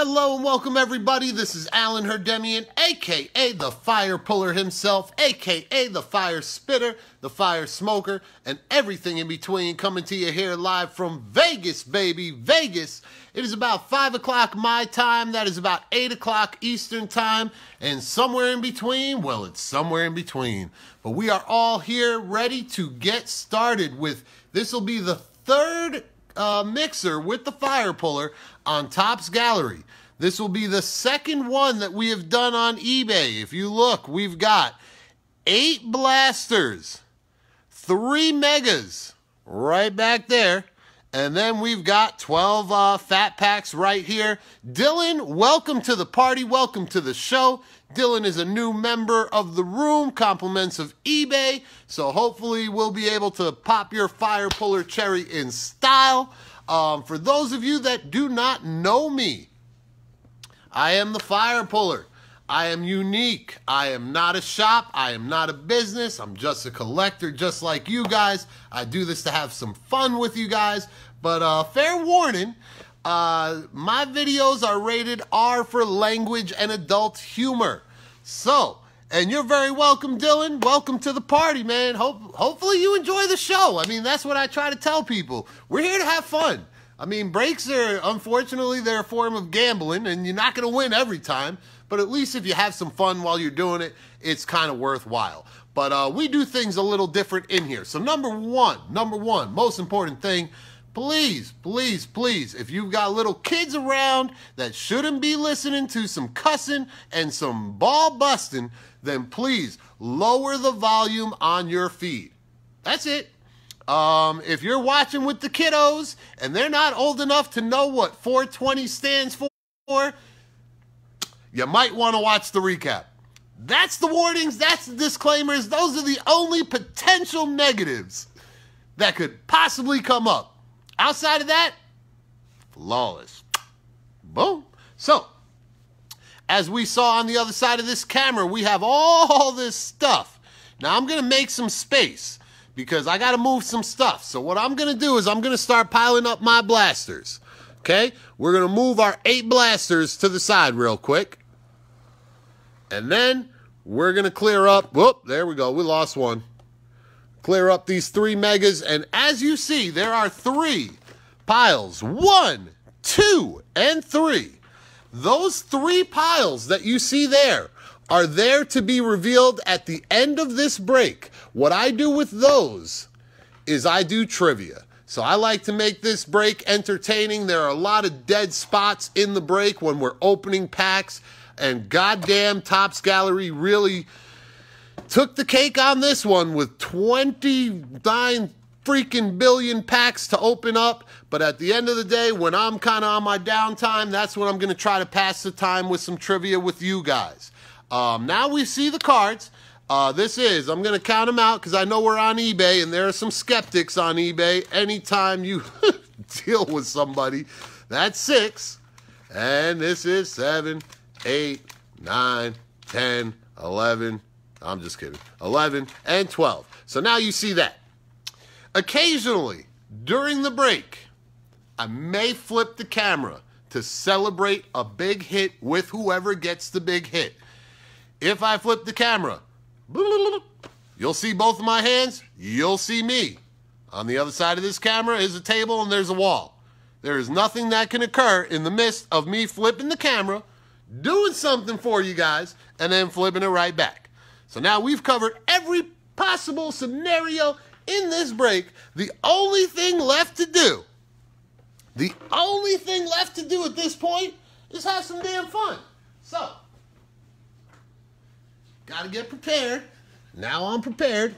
Hello and welcome everybody. This is Alan Herdemian, aka the fire puller himself, aka the fire spitter, the fire smoker, and everything in between coming to you here live from Vegas, baby, Vegas. It is about 5 o'clock my time, that is about 8 o'clock Eastern time, and somewhere in between, well, it's somewhere in between. But we are all here ready to get started with this will be the third uh, mixer with the fire puller on Topps Gallery. This will be the second one that we have done on eBay. If you look, we've got eight blasters, three megas right back there, and then we've got 12 uh, fat packs right here. Dylan, welcome to the party. Welcome to the show. Dylan is a new member of the room, compliments of eBay. So hopefully we'll be able to pop your fire puller cherry in style. Um, for those of you that do not know me, I am the fire puller. I am unique. I am not a shop. I am not a business. I'm just a collector, just like you guys. I do this to have some fun with you guys. But uh, fair warning, uh, my videos are rated R for language and adult humor. So, and you're very welcome, Dylan. Welcome to the party, man. Hope, hopefully you enjoy the show. I mean, that's what I try to tell people. We're here to have fun. I mean, breaks are, unfortunately, they're a form of gambling, and you're not going to win every time. But at least if you have some fun while you're doing it, it's kind of worthwhile. But uh, we do things a little different in here. So number one, number one, most important thing, please, please, please, if you've got little kids around that shouldn't be listening to some cussing and some ball busting, then please lower the volume on your feed. That's it. Um, if you're watching with the kiddos and they're not old enough to know what 420 stands for, you might want to watch the recap. That's the warnings, that's the disclaimers. Those are the only potential negatives that could possibly come up. Outside of that, flawless. Boom. So, as we saw on the other side of this camera, we have all this stuff. Now, I'm going to make some space because I got to move some stuff. So, what I'm going to do is I'm going to start piling up my blasters. Okay? We're going to move our eight blasters to the side real quick. And then we're going to clear up. Whoop, there we go. We lost one. Clear up these three megas. And as you see, there are three piles. One, two, and three. Those three piles that you see there are there to be revealed at the end of this break. What I do with those is I do trivia. So I like to make this break entertaining. There are a lot of dead spots in the break when we're opening packs. And goddamn, Topps Gallery really took the cake on this one with 29 freaking billion packs to open up. But at the end of the day, when I'm kind of on my downtime, that's when I'm going to try to pass the time with some trivia with you guys. Um, now we see the cards. Uh, this is, I'm going to count them out because I know we're on eBay and there are some skeptics on eBay. Anytime you deal with somebody, that's six. And this is seven, eight, nine, 10, 11. I'm just kidding. 11 and 12. So now you see that. Occasionally, during the break, I may flip the camera to celebrate a big hit with whoever gets the big hit. If I flip the camera, you'll see both of my hands, you'll see me. On the other side of this camera is a table and there's a wall. There is nothing that can occur in the midst of me flipping the camera, doing something for you guys, and then flipping it right back. So now we've covered every possible scenario in this break. The only thing left to do, the only thing left to do at this point is have some damn fun. So, gotta get prepared. Now I'm prepared.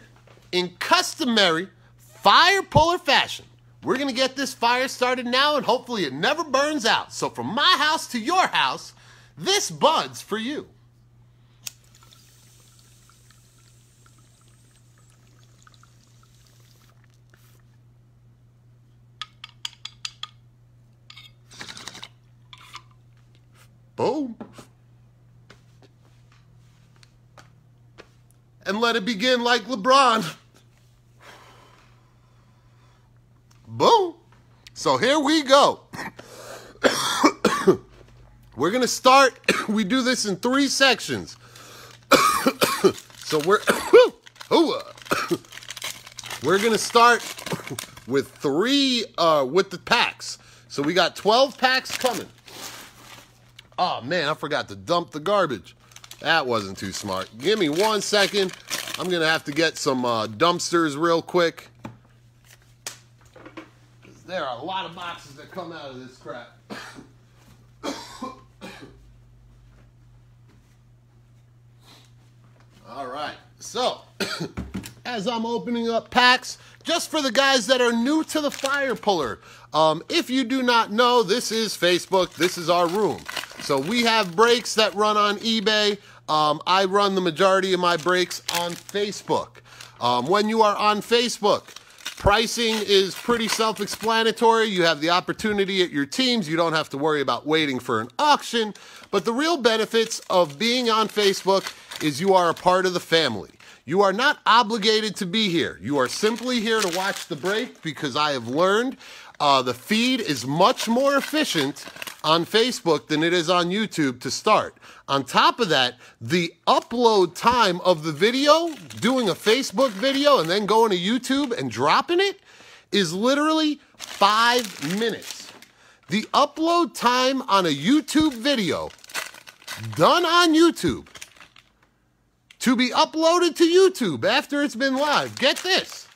In customary fire puller fashion, we're gonna get this fire started now and hopefully it never burns out. So, from my house to your house, this bud's for you. Boom. And let it begin like LeBron. Boom. So here we go. We're going to start. we do this in three sections. so we're. we're going to start with three, uh, with the packs. So we got 12 packs coming. Oh man, I forgot to dump the garbage. That wasn't too smart. Give me one second. I'm to have to get some uh, dumpsters real quick. There are a lot of boxes that come out of this crap. All right. So, as I'm opening up packs, just for the guys that are new to the fire puller, um, if you do not know, this is Facebook. This is our room. So we have breaks that run on eBay. Um, I run the majority of my breaks on Facebook. Um, when you are on Facebook, pricing is pretty self-explanatory. You have the opportunity at your teams. You don't have to worry about waiting for an auction. But the real benefits of being on Facebook is you are a part of the family. You are not obligated to be here. You are simply here to watch the break because I have learned uh, the feed is much more efficient on Facebook than it is on YouTube to start. On top of that, the upload time of the video, doing a Facebook video and then going to YouTube and dropping it, is literally five minutes. The upload time on a YouTube video done on YouTube to be uploaded to YouTube after it's been live, get this,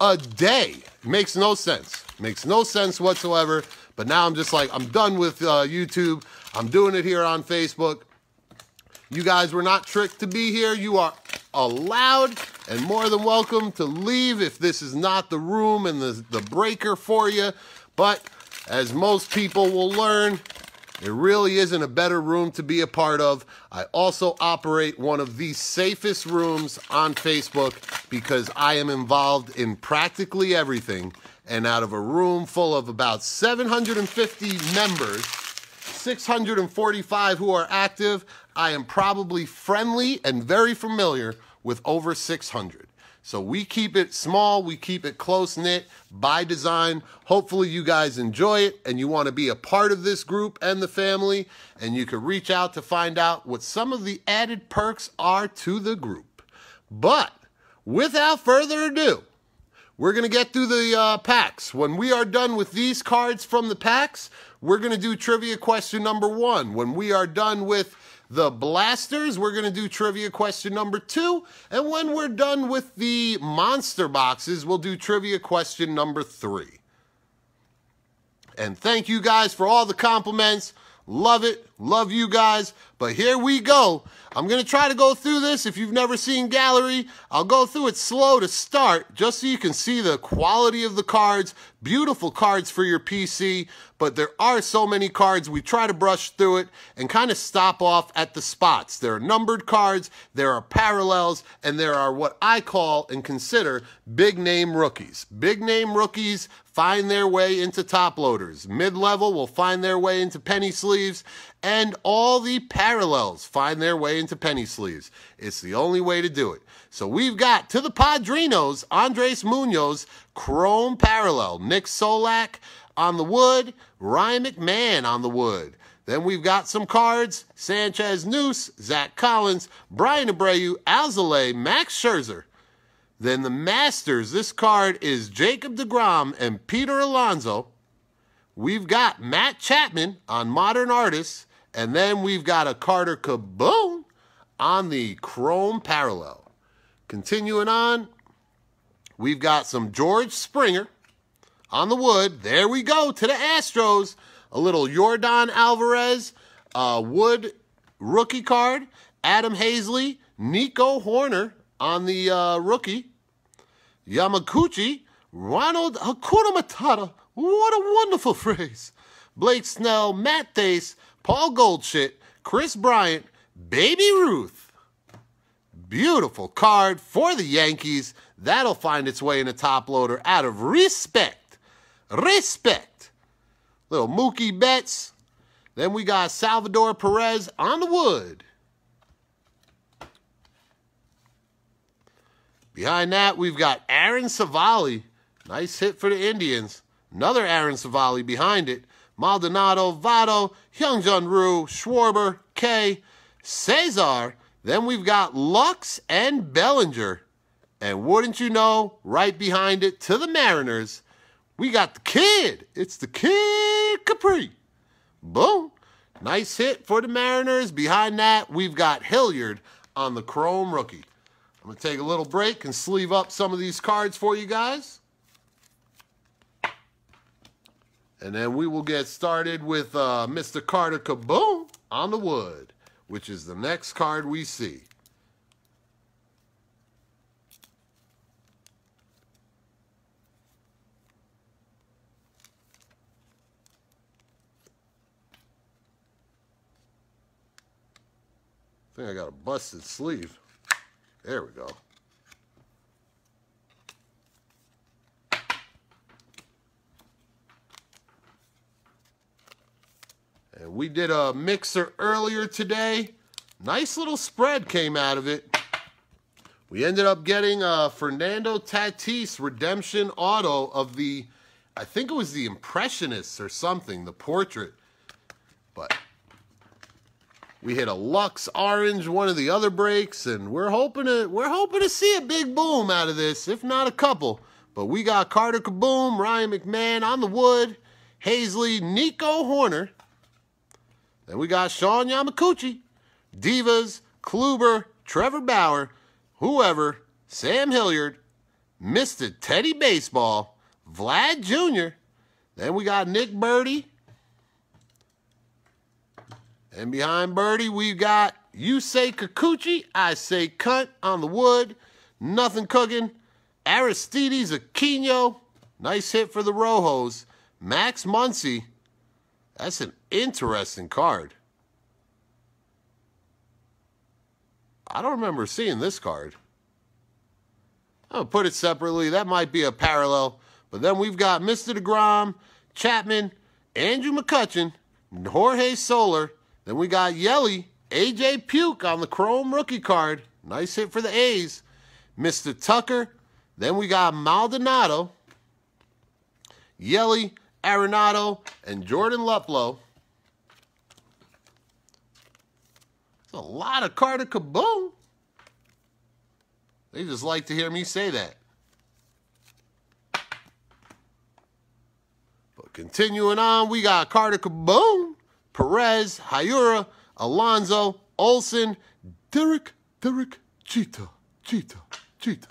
a day. Makes no sense. Makes no sense whatsoever. But now I'm just like, I'm done with uh, YouTube. I'm doing it here on Facebook. You guys were not tricked to be here. You are allowed and more than welcome to leave if this is not the room and the, the breaker for you. But as most people will learn, it really isn't a better room to be a part of. I also operate one of the safest rooms on Facebook because I am involved in practically everything and out of a room full of about 750 members, 645 who are active, I am probably friendly and very familiar with over 600. So we keep it small, we keep it close knit by design. Hopefully, you guys enjoy it and you want to be a part of this group and the family. And you can reach out to find out what some of the added perks are to the group. But without further ado, we're going to get through the uh, packs. When we are done with these cards from the packs, we're going to do trivia question number one. When we are done with the blasters, we're going to do trivia question number two. And when we're done with the monster boxes, we'll do trivia question number three. And thank you guys for all the compliments. Love it. Love you guys. But here we go. I'm going to try to go through this. If you've never seen Gallery, I'll go through it slow to start just so you can see the quality of the cards. Beautiful cards for your PC, but there are so many cards. We try to brush through it and kind of stop off at the spots. There are numbered cards, there are parallels, and there are what I call and consider big name rookies. Big name rookies find their way into top loaders. Mid level will find their way into penny sleeves, and all the parallels find their way into penny sleeves. It's the only way to do it. So we've got to the Padrinos, Andres Munoz, Chrome Parallel, Nick Solak on the wood, Ryan McMahon on the wood. Then we've got some cards, Sanchez Noose, Zach Collins, Bryan Abreu, Alzolay, Max Scherzer. Then the Masters, this card is Jacob deGrom and Peter Alonso. We've got Matt Chapman on Modern Artists, and then we've got a Carter Kieboom on the Chrome Parallel. Continuing on, we've got some George Springer on the wood. There we go to the Astros. A little Yordan Alvarez uh, wood rookie card. Adam Haseley, Nico Hoerner on the uh, rookie. Yamaguchi, Ronald Hakuna Matata. What a wonderful phrase. Blake Snell, Matt Thaiss, Paul Goldschmidt, Kris Bryant, Baby Ruth. Beautiful card for the Yankees. That'll find its way in a top loader out of respect. Respect. Little Mookie Betts. Then we got Salvador Perez on the wood. Behind that, we've got Aaron Civale. Nice hit for the Indians. Another Aaron Civale behind it. Maldonado, Votto, Hyunjin Ryu, Schwarber, K, Cesar. Then we've got Lux and Bellinger. And wouldn't you know, right behind it to the Mariners, we got the kid. It's the kid Capri. Boom. Nice hit for the Mariners. Behind that, we've got Hilliard on the Chrome rookie. I'm going to take a little break and sleeve up some of these cards for you guys. And then we will get started with uh, Mr. Carter Kaboom on the wood, which is the next card we see. I think I got a busted sleeve. There we go. And we did a mixer earlier today. Nice little spread came out of it. We ended up getting a Fernando Tatis redemption auto of the, I think it was the Impressionists or something, the portrait. But we hit a Lux Orange, one of the other breaks, and we're hoping to we're hoping to see a big boom out of this, if not a couple. But we got Carter Kaboom, Ryan McMahon on the wood, Haseley, Nico Hoerner, then we got Sean Yamaguchi, Divas, Kluber, Trevor Bauer, whoever, Sam Hilliard, Mr. Teddy Baseball, Vlad Jr. Then we got Nick Birdie. And behind Birdie, we've got you say Kikuchi, I say cunt on the wood. Nothing cooking. Aristides Aquino. Nice hit for the Rojos. Max Muncy. That's an interesting card. I don't remember seeing this card. I'll put it separately. That might be a parallel. But then we've got Mr. DeGrom, Chapman, Andrew McCutchen, Jorge Soler. Then we got Yelly, AJ Puke on the Chrome rookie card. Nice hit for the A's. Mr. Tucker. Then we got Maldonado, Yelly, Arenado, and Jordan Luplow. It's a lot of Carter Kaboom. They just like to hear me say that. But continuing on, we got Carter Kaboom, Perez, Hayura, Alonso, Olson, Derek, Derek, Cheetah, Cheetah, Cheetah.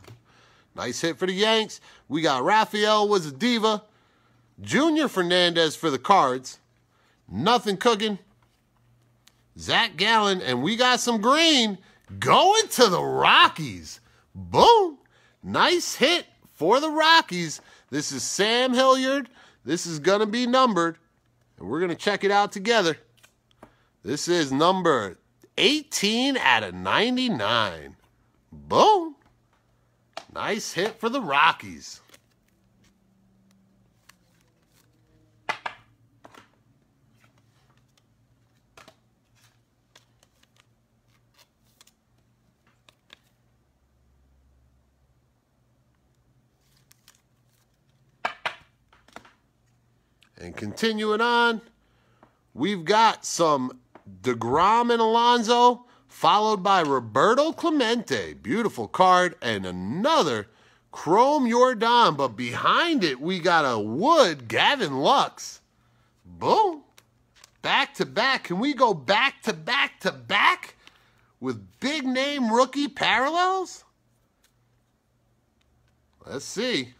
Nice hit for the Yanks. We got Rafael was a diva. Junior Fernandez for the Cards. Nothing cooking. Zach Gallen, and we got some green going to the Rockies. Boom. Nice hit for the Rockies. This is Sam Hilliard. This is going to be numbered, and we're going to check it out together. This is number 18 out of 99. Boom. Nice hit for the Rockies. And continuing on, we've got some DeGrom and Alonso, followed by Roberto Clemente. Beautiful card. And another Chrome Yordan. But behind it, we got a Wood Gavin Lux. Boom. Back to back. Can we go back to back to back with big name rookie parallels? Let's see.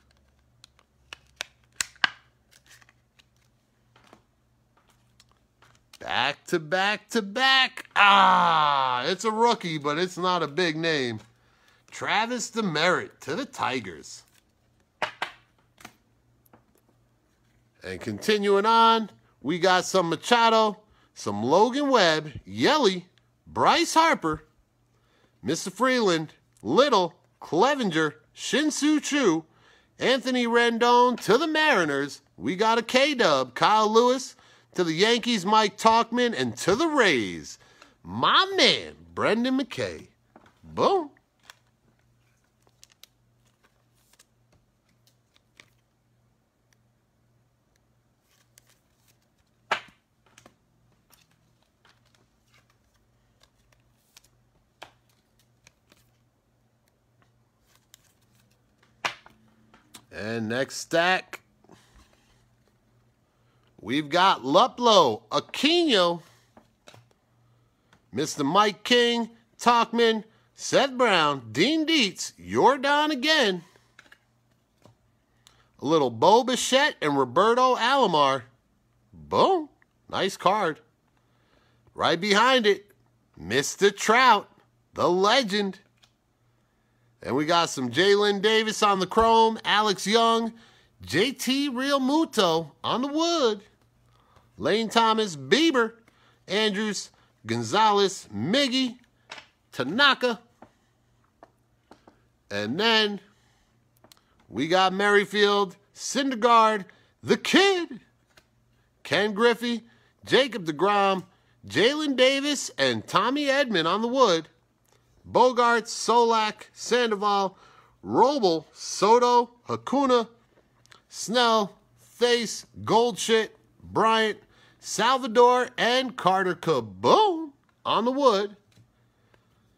Back to back to back. Ah, it's a rookie, but it's not a big name. Travis Demeritte to the Tigers. And continuing on, we got some Machado, some Logan Webb, Yelly, Bryce Harper, Mr. Freeland, Little, Clevinger, Shin-Soo Anthony Rendon to the Mariners. We got a K-Dub, Kyle Lewis, to the Yankees, Mike Tauchman, and to the Rays, my man, Brendan McKay. Boom. And next stack we've got Luplow, Aquino, Mr. Mike King, Tauchman, Seth Brown, Dean Dietz, Yordan again. A little Bo Bichette and Roberto Alomar. Boom. Nice card. Right behind it, Mr. Trout, the legend. And we got some Jaylin Davis on the chrome, Alex Young, JT Realmuto on the wood, Lane Thomas, Bieber, Andrews, Gonzalez, Miggy, Tanaka. And then we got Merrifield, Syndergaard, the kid, Ken Griffey, Jacob DeGrom, Jaylin Davis, and Tommy Edman on the wood. Bogaerts, Solak, Sandoval, Roble, Soto, Hakuna, Snell, Face, Goldshit, Bryant, Salvador, and Carter Kaboom on the wood.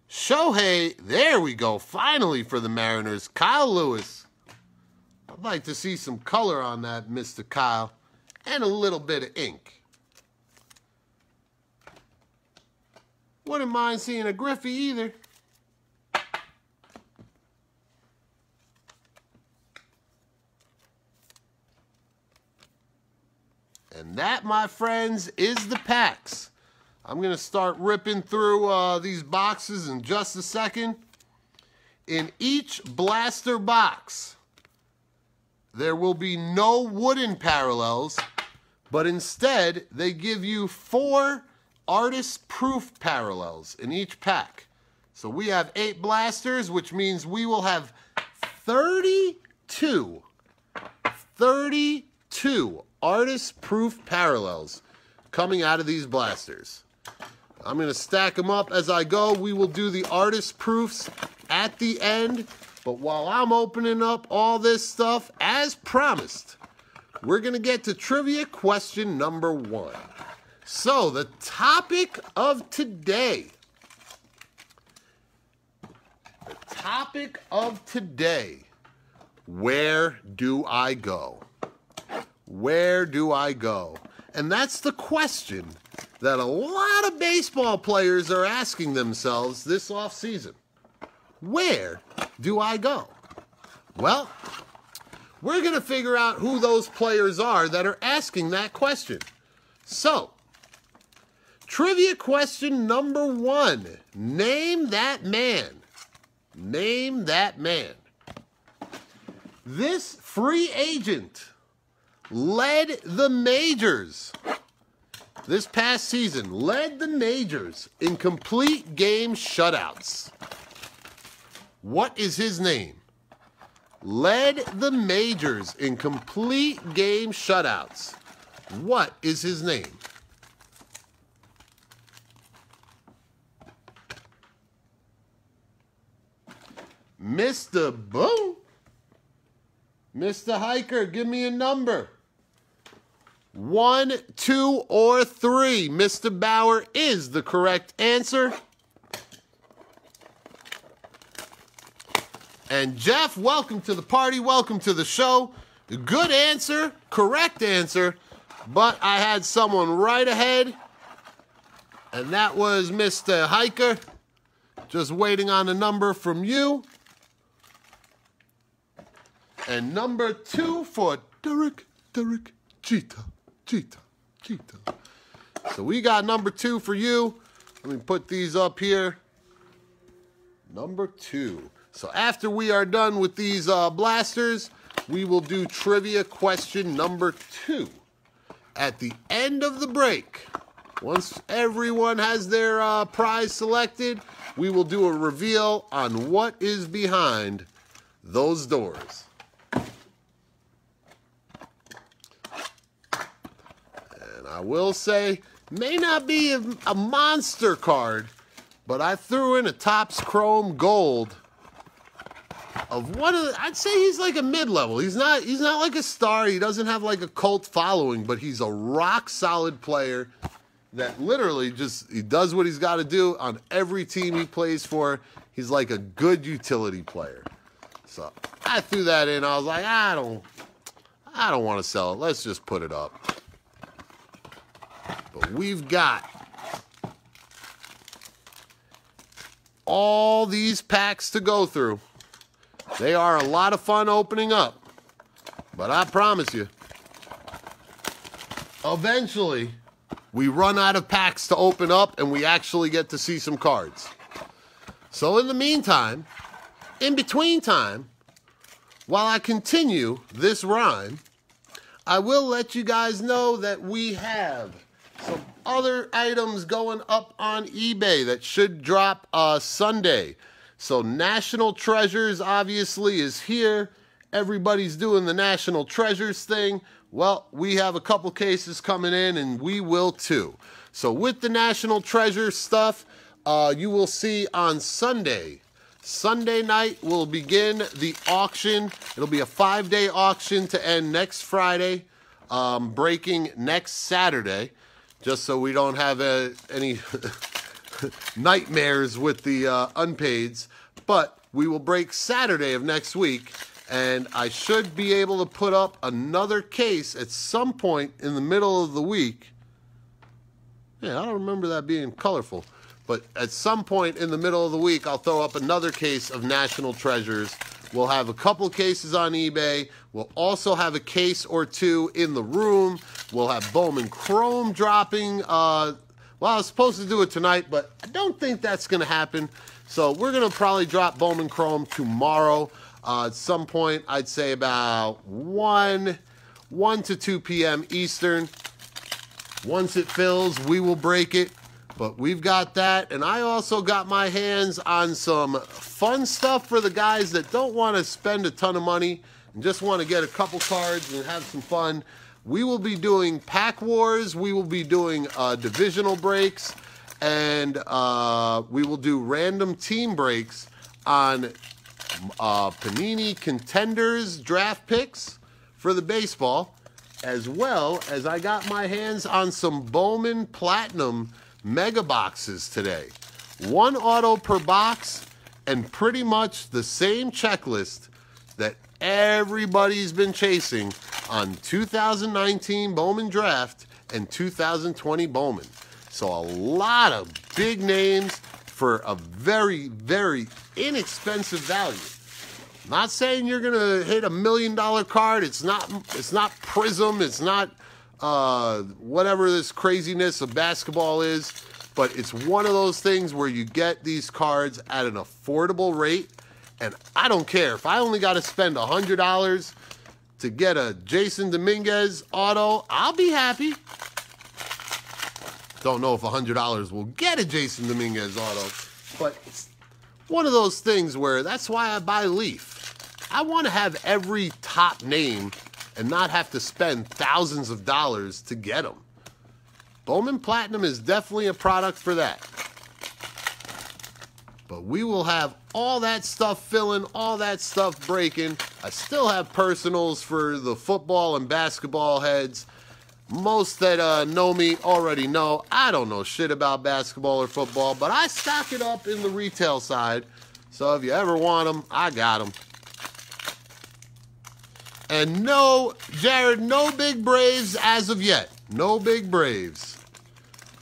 Shohei, there we go, finally for the Mariners. Kyle Lewis. I'd like to see some color on that, Mr. Kyle, and a little bit of ink. Wouldn't mind seeing a Griffey either. And that, my friends, is the packs. I'm going to start ripping through uh, these boxes in just a second. In each blaster box, there will be no wooden parallels, but instead they give you four artist proof parallels in each pack. So we have eight blasters, which means we will have 32, 32 artist proof parallels coming out of these blasters. I'm going to stack them up as I go. We will do the artist proofs at the end. But while I'm opening up all this stuff, as promised, we're going to get to trivia question number one. So, the topic of today. The topic of today. Where do I go? Where do I go? And that's the question that a lot of baseball players are asking themselves this offseason. Where do I go? Well, we're going to figure out who those players are that are asking that question. So, trivia question number one Name that man. Name that man. This free agent led the majors this past season, led the majors in complete game shutouts. What is his name? Led the majors in complete game shutouts. What is his name? Mr. Boom. Mr. Hiker, give me a number. One, two, or three. Mr. Bauer is the correct answer. And Jeff, welcome to the party. Welcome to the show. Good answer, correct answer. But I had someone right ahead, and that was Mr. Hiker. Just waiting on a number from you. And number two for Derek, Derek Jeter. Cheetah, cheetah. So we got number two for you. Let me put these up here. Number two. So after we are done with these uh, blasters, we will do trivia question number two. At the end of the break, once everyone has their uh, prize selected, we will do a reveal on what is behind those doors. I will say, may not be a, a monster card, but I threw in a Topps Chrome Gold of one of the, I'd say he's like a mid-level. He's not he's not like a star. He doesn't have like a cult following, but he's a rock solid player that literally just he does what he's got to do on every team he plays for. He's like a good utility player. So I threw that in. I was like, I don't, I don't want to sell it. Let's just put it up. But we've got all these packs to go through. They are a lot of fun opening up. But I promise you, eventually, we run out of packs to open up and we actually get to see some cards. So, in the meantime, in between time, while I continue this rhyme, I will let you guys know that we have some other items going up on eBay that should drop uh, Sunday. So, National Treasures obviously is here. Everybody's doing the National Treasures thing. Well, we have a couple cases coming in, and we will too. So, with the National Treasure stuff, uh, you will see on Sunday. Sunday night will begin the auction. It'll be a five day auction to end next Friday, um, breaking next Saturday, just so we don't have uh, any nightmares with the uh, unpaids. But we will break Saturday of next week, and I should be able to put up another case at some point in the middle of the week. Yeah, I don't remember that being colorful. But at some point in the middle of the week, I'll throw up another case of National Treasures. We'll have a couple cases on eBay. We'll also have a case or two in the room. We'll have Bowman Chrome dropping. Uh, well, I was supposed to do it tonight, but I don't think that's going to happen. So we're going to probably drop Bowman Chrome tomorrow. Uh, at some point, I'd say about 1, 1 to 2 p.m. Eastern. Once it fills, we will break it. But we've got that. And I also got my hands on some fun stuff for the guys that don't want to spend a ton of money and just want to get a couple cards and have some fun. We will be doing pack wars. We will be doing uh, divisional breaks. And uh, we will do random team breaks on uh, Panini contenders draft picks for the baseball, as well as I got my hands on some Bowman Platinum mega boxes today. One auto per box and pretty much the same checklist that everybody's been chasing on 2019 Bowman Draft and 2020 Bowman. So a lot of big names for a very, very inexpensive value. Not saying you're gonna hit a million dollar card. It's not. It's not Prism. It's not uh, whatever this craziness of basketball is. But it's one of those things where you get these cards at an affordable rate. And I don't care if I only got to spend $100 to get a Jasson Dominguez auto, I'll be happy. Don't know if $100 will get a Jasson Dominguez auto, but it's one of those things where that's why I buy Leaf. I want to have every top name and not have to spend thousands of dollars to get them. Bowman Platinum is definitely a product for that. But we will have all that stuff filling, all that stuff breaking. I still have personals for the football and basketball heads. Most that uh, know me already know I don't know shit about basketball or football, but I stock it up in the retail side. So if you ever want them, I got them. And no, Jared, no big Braves as of yet. No big Braves.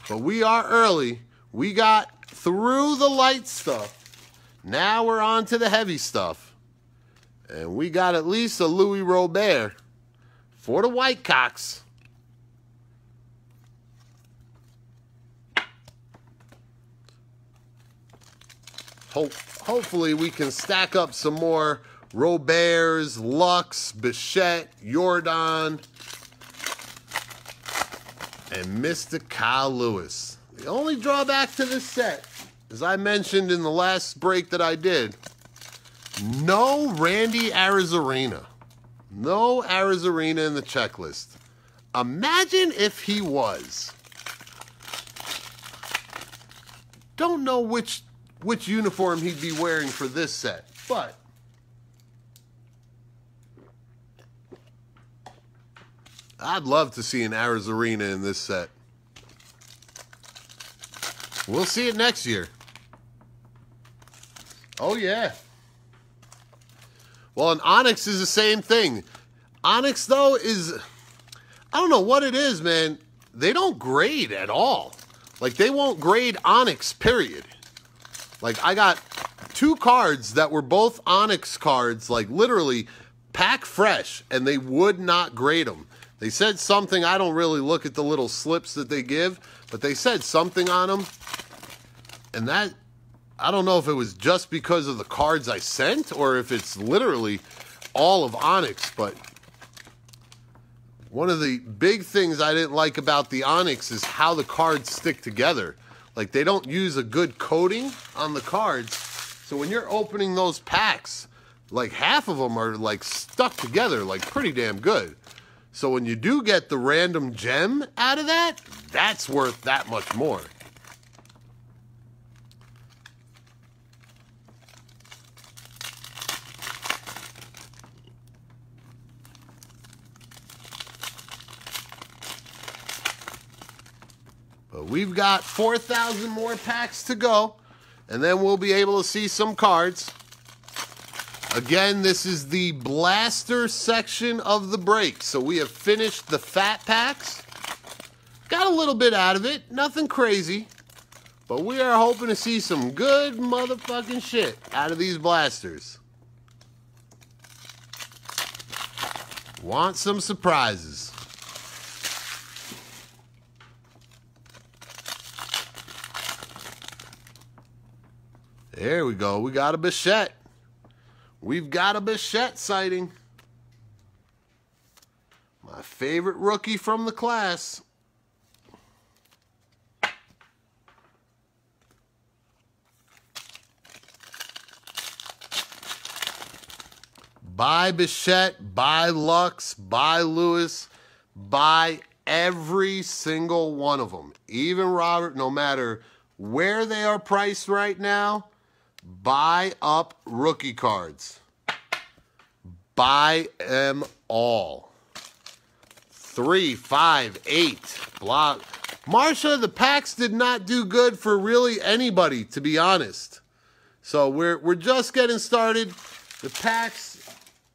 But we are early. We got through the light stuff. Now we're on to the heavy stuff. And we got at least a Luis Robert for the Whitecocks. Hope, hopefully we can stack up some more Roberts, Lux, Bichette, Jordan, and Mr. Kyle Lewis. The only drawback to this set, as I mentioned in the last break that I did, no Randy Arozarena. No Arozarena in the checklist. Imagine if he was. Don't know which which uniform he'd be wearing for this set, but I'd love to see an Arozarena in this set. We'll see it next year. Oh, yeah. Well, an Onyx is the same thing. Onyx, though, is. I don't know what it is, man. They don't grade at all. Like, they won't grade Onyx, period. Like, I got two cards that were both Onyx cards, like, literally pack fresh, and they would not grade them. They said something. I don't really look at the little slips that they give, but they said something on them. And that I don't know if it was just because of the cards I sent or if it's literally all of Onyx, but one of the big things I didn't like about the Onyx is how the cards stick together. Like they don't use a good coating on the cards. So when you're opening those packs, like half of them are like stuck together like pretty damn good. So when you do get the random gem out of that, that's worth that much more. But we've got 4,000 more packs to go, and then we'll be able to see some cards. Again, this is the blaster section of the break. So we have finished the fat packs. Got a little bit out of it, nothing crazy. But we are hoping to see some good motherfucking shit out of these blasters. Want some surprises. There we go. We got a Bichette. We've got a Bichette sighting. My favorite rookie from the class. Buy Bichette, buy Lux, buy Lewis, buy every single one of them. Even Robert, no matter where they are priced right now, Buy up rookie cards. Buy them all. Three, five, eight. Block. Marsha, the packs did not do good for really anybody, to be honest. So we're we're just getting started. The packs,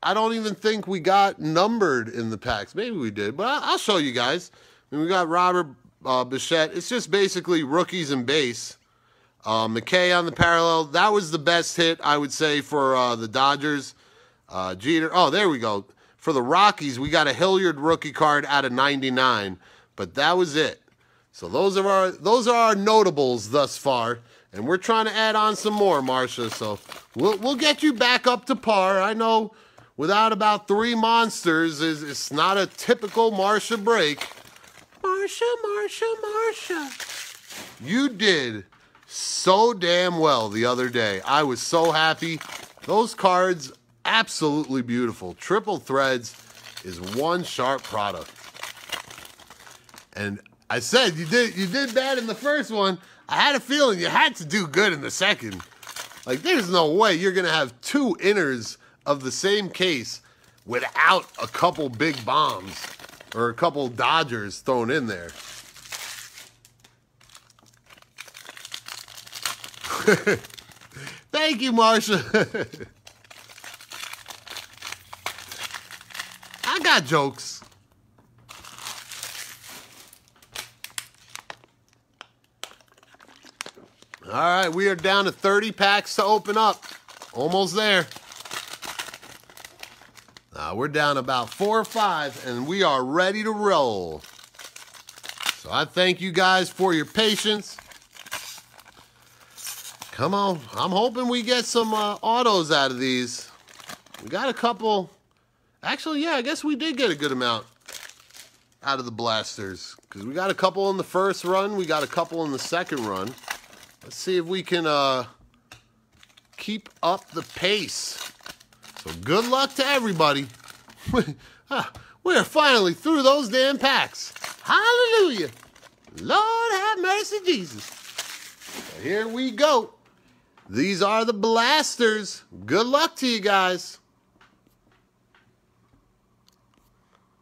I don't even think we got numbered in the packs. Maybe we did, but I'll show you guys. I mean, we got Robert uh, Bichette. It's just basically rookies and base. Uh, McKay on the parallel. That was the best hit, I would say, for uh, the Dodgers. Uh, Jeter. Oh, there we go. For the Rockies, we got a Hilliard rookie card out of 99, but that was it. So those are our those are our notables thus far, and we're trying to add on some more, Marsha. So we'll we'll get you back up to par. I know without about three monsters is it's not a typical Marsha break. Marsha, Marsha, Marsha. You did so damn well the other day. I was so happy. Those cards, absolutely beautiful. Triple threads is one sharp product. And I said you did you did bad in the first one. I had a feeling you had to do good in the second. Like there's no way you're gonna have two inners of the same case without a couple big bombs or a couple Dodgers thrown in there. Thank you, Marsha. I got jokes. All right, we are down to 30 packs to open up. Almost there. Now we're down about four or five, and we are ready to roll. So I thank you guys for your patience. Come on. I'm hoping we get some uh, autos out of these. We got a couple. Actually, yeah, I guess we did get a good amount out of the blasters. Because we got a couple in the first run. We got a couple in the second run. Let's see if we can uh, keep up the pace. So good luck to everybody. Ah, we are finally through those damn packs. Hallelujah. Lord have mercy, Jesus. Here we go. These are the blasters. Good luck to you guys.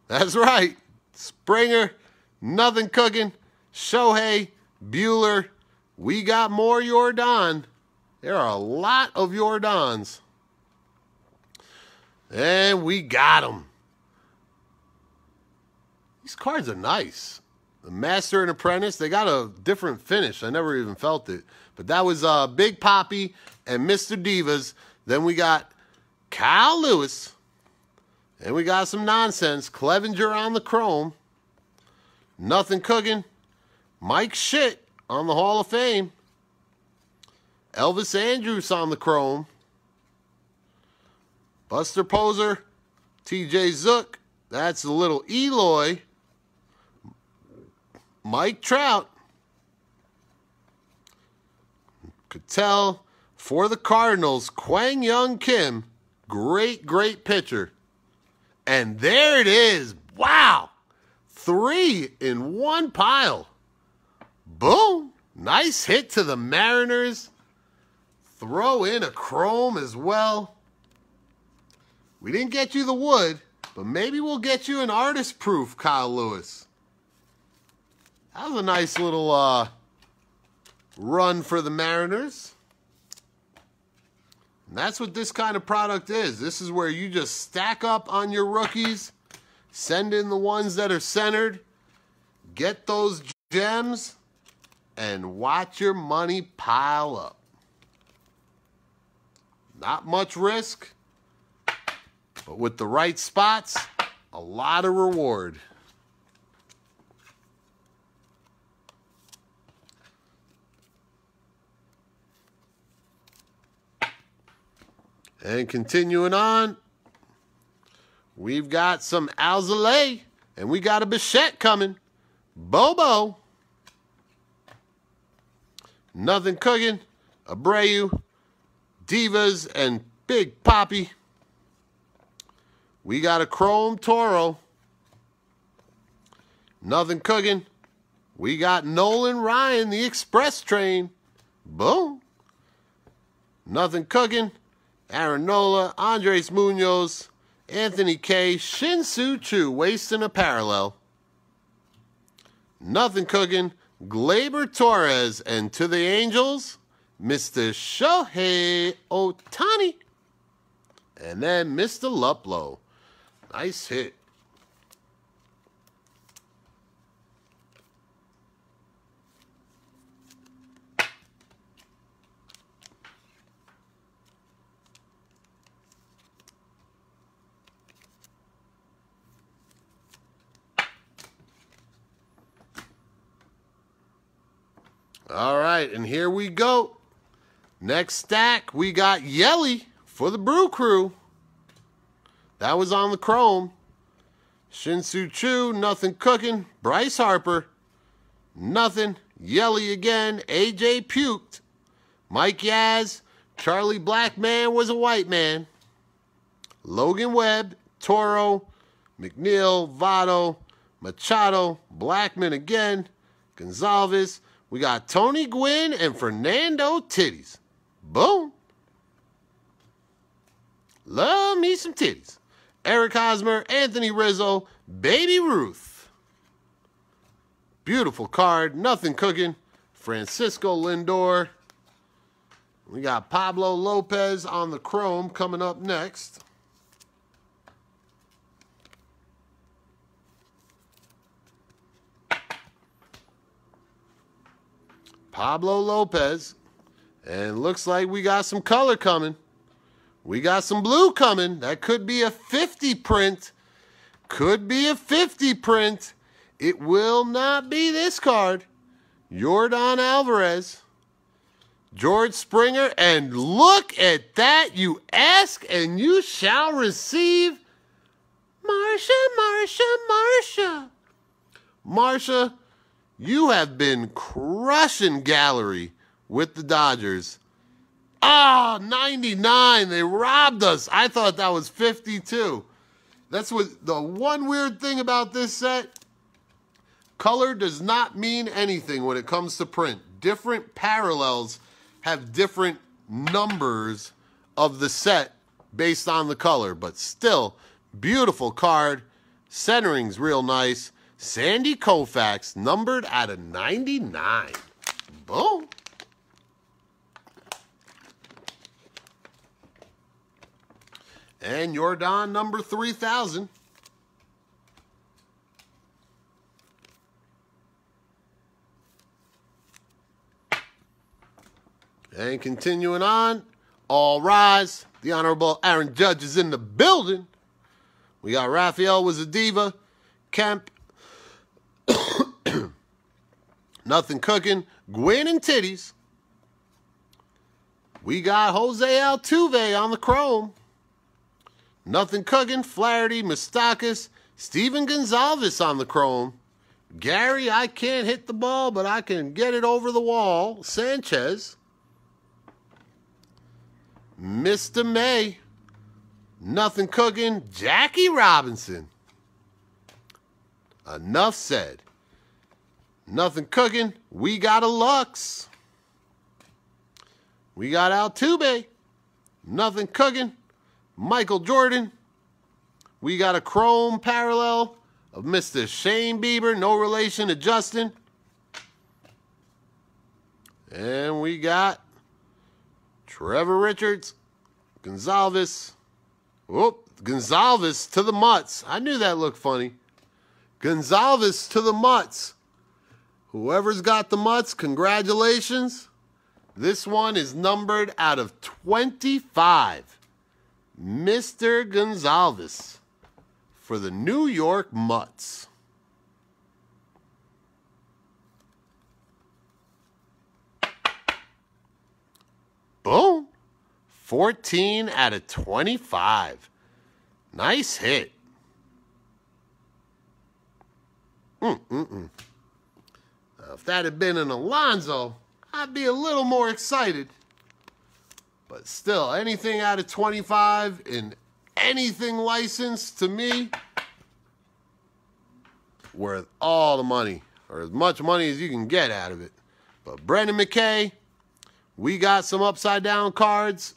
That's right. Springer, nothing cooking. Shohei, Buehler. We got more Yordan. There are a lot of Yordans. And we got them. These cards are nice. The Master and Apprentice, they got a different finish. I never even felt it. But that was uh, Big Poppy and Mr. Divas. Then we got Kyle Lewis. And we got some nonsense. Clevinger on the chrome. Nothing cooking. Mike Shit on the Hall of Fame. Elvis Andrus on the chrome. Buster Poser. TJ Zook. That's the little Eloy. Mike Trout. Could tell for the Cardinals, Kwang Hyun Kim. Great, great pitcher. And there it is. Wow. Three in one pile. Boom. Nice hit to the Mariners. Throw in a chrome as well. We didn't get you the wood, but maybe we'll get you an artist proof, Kyle Lewis. That was a nice little uh, run for the Mariners. And that's what this kind of product is. This is where you just stack up on your rookies, send in the ones that are centered, get those gems, and watch your money pile up. Not much risk, but with the right spots, a lot of reward. And continuing on, we've got some Alzolay, and we got a Bichette coming. Bobo. Nothing cooking. Abreu, Divas, and Big Poppy. We got a Chrome Toro. Nothing cooking. We got Nolan Ryan, the express train. Boom. Nothing cooking. Aaron Nola, Andres Munoz, Anthony Kay, Shin-Soo Choo, wasting a parallel. Nothing cooking. Gleyber Torres, and to the Angels, Mr. Shohei Ohtani. And then Mr. Luplow. Nice hit. All right, and here we go. Next stack, we got Yelly for the Brew Crew. That was on the Chrome. Shin-Soo Choo, nothing cooking. Bryce Harper, nothing. Yelly again. AJ puked. Mike Yaz, Charlie Blackman was a white man. Logan Webb, Toro, McNeil, Votto, Machado, Blackman again, Gonzalez, we got Tony Gwynn and Fernando Titties. Boom. Love me some titties. Eric Hosmer, Anthony Rizzo, Baby Ruth. Beautiful card. Nothing cooking. Francisco Lindor. We got Pablo Lopez on the chrome coming up next. Pablo Lopez. And looks like we got some color coming. We got some blue coming. That could be a 50 print. Could be a 50 print. It will not be this card. Yordan Alvarez. George Springer. And look at that. You ask and you shall receive. Marsha, Marsha, Marsha. Marsha you have been crushing gallery with the Dodgers. Ah, oh, 99. They robbed us. I thought that was 52. That's what the one weird thing about this set. Color does not mean anything when it comes to print. Different parallels have different numbers of the set based on the color, but still, beautiful card. Centering's real nice. Sandy Koufax, numbered out of 99. Boom. And Yordan number 3000. And continuing on, all rise. The Honorable Aaron Judge is in the building. We got Raphael was a diva, Kemp, nothing cooking, Gwynn and titties. We got Jose Altuve on the chrome. Nothing cooking, Flaherty, Moustakas, Steven Gonzalez on the chrome. Gary, I can't hit the ball, but I can get it over the wall. Sanchez. Mr. May. Nothing cooking. Jackie Robinson. Enough said. Nothing cooking. We got a Lux. We got Altuve. Nothing cooking. Michael Jordan. We got a chrome parallel of Mr. Shane Bieber, no relation to Justin. And we got Trevor Richards, Gonzalez. Whoop, Gonzalez to the mutts. I knew that looked funny. Gonzalez to the mutts. Whoever's got the mutts, congratulations. This one is numbered out of 25. Mr. Gonzalez for the New York Mutts. Boom. 14 out of 25. Nice hit. Mm-mm-mm. If that had been an Alonso, I'd be a little more excited. But still, anything out of 25 in anything licensed to me, worth all the money, or as much money as you can get out of it. But Brendan McKay, we got some upside down cards.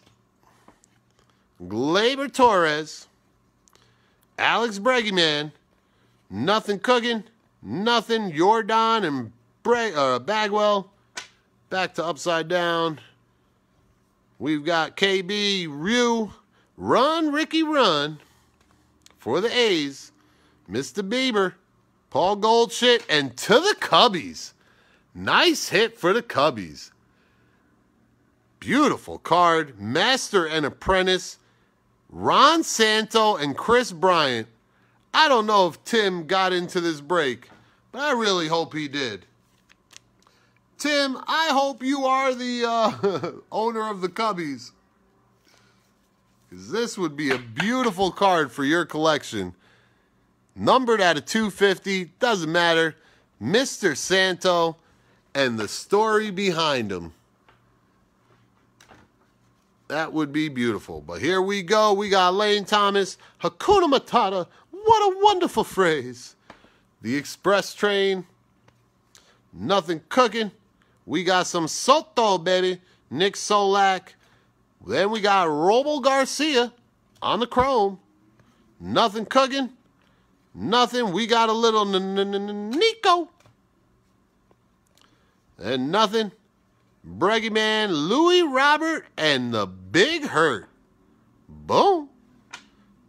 Gleyber Torres, Alex Bregman, nothing cooking, nothing. Yordan and Bre- uh, Bagwell, back to upside down. We've got KB, Ryu, Run, Ricky, Run for the A's. Mr. Bieber, Paul Goldschmidt, and to the Cubbies. Nice hit for the Cubbies. Beautiful card. Master and Apprentice. Ron Santo and Kris Bryant. I don't know if Tim got into this break, but I really hope he did. Tim, I hope you are the uh, owner of the Cubbies. Because this would be a beautiful card for your collection. Numbered out of 250, doesn't matter. Mr. Santo and the story behind him. That would be beautiful. But here we go. We got Lane Thomas. Hakuna Matata. What a wonderful phrase. The express train. Nothing cooking. We got some Soto, baby. Nick Solak. Then we got Robo Garcia on the chrome. Nothing cooking. Nothing. We got a little Nico. And nothing. Breggy Man, Luis Robert, and the Big Hurt. Boom.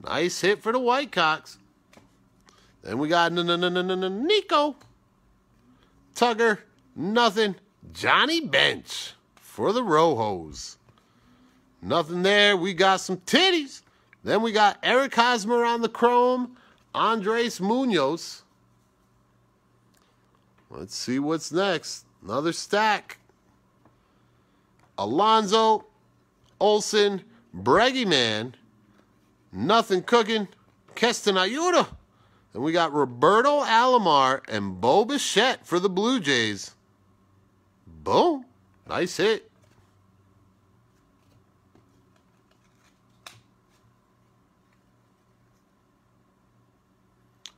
Nice hit for the Whitecocks. Then we got Nico. Tugger, nothing. Johnny Bench for the Rojos. Nothing there. We got some titties. Then we got Eric Hosmer on the chrome. Andres Munoz. Let's see what's next. Another stack. Alonso, Olson, Breggy Man, Nothing Cooking, Keston Hiura. And we got Roberto Alomar and Bo Bichette for the Blue Jays. Boom. Nice hit.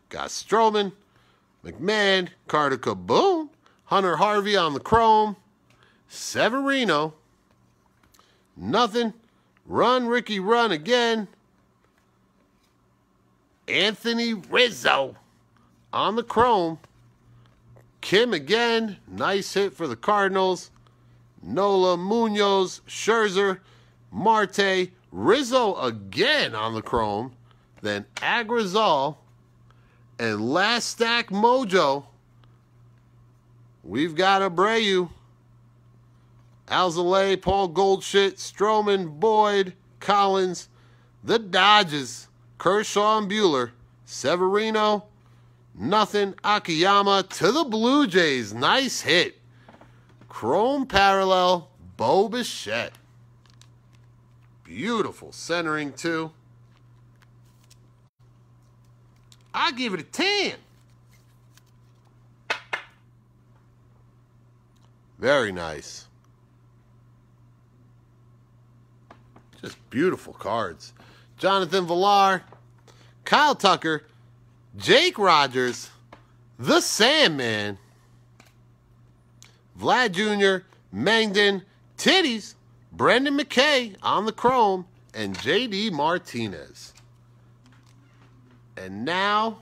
Got Stroman, McMahon, Carter Kaboom, Hunter Harvey on the chrome, Severino, Nothing. Run, Ricky, run again. Anthony Rizzo on the chrome. Kim again. Nice hit for the Cardinals. Nola Munoz, Scherzer, Marte, Rizzo again on the chrome, then Agrizal, and last stack Mojo. We've got Abreu, Alzolay, Paul Goldschmidt, Stroman, Boyd, Collins, the Dodgers, Kershaw and Buehler, Severino, nothing, Akiyama to the Blue Jays. Nice hit. Chrome parallel, Bo Bichette. Beautiful centering too. I give it a 10. Very nice. Just beautiful cards. Jonathan Villar, Kyle Tucker, Jake Rogers, The Sandman, Vlad Jr., Mangden, Titties, Brendan McKay on the chrome, and JD Martinez. And now,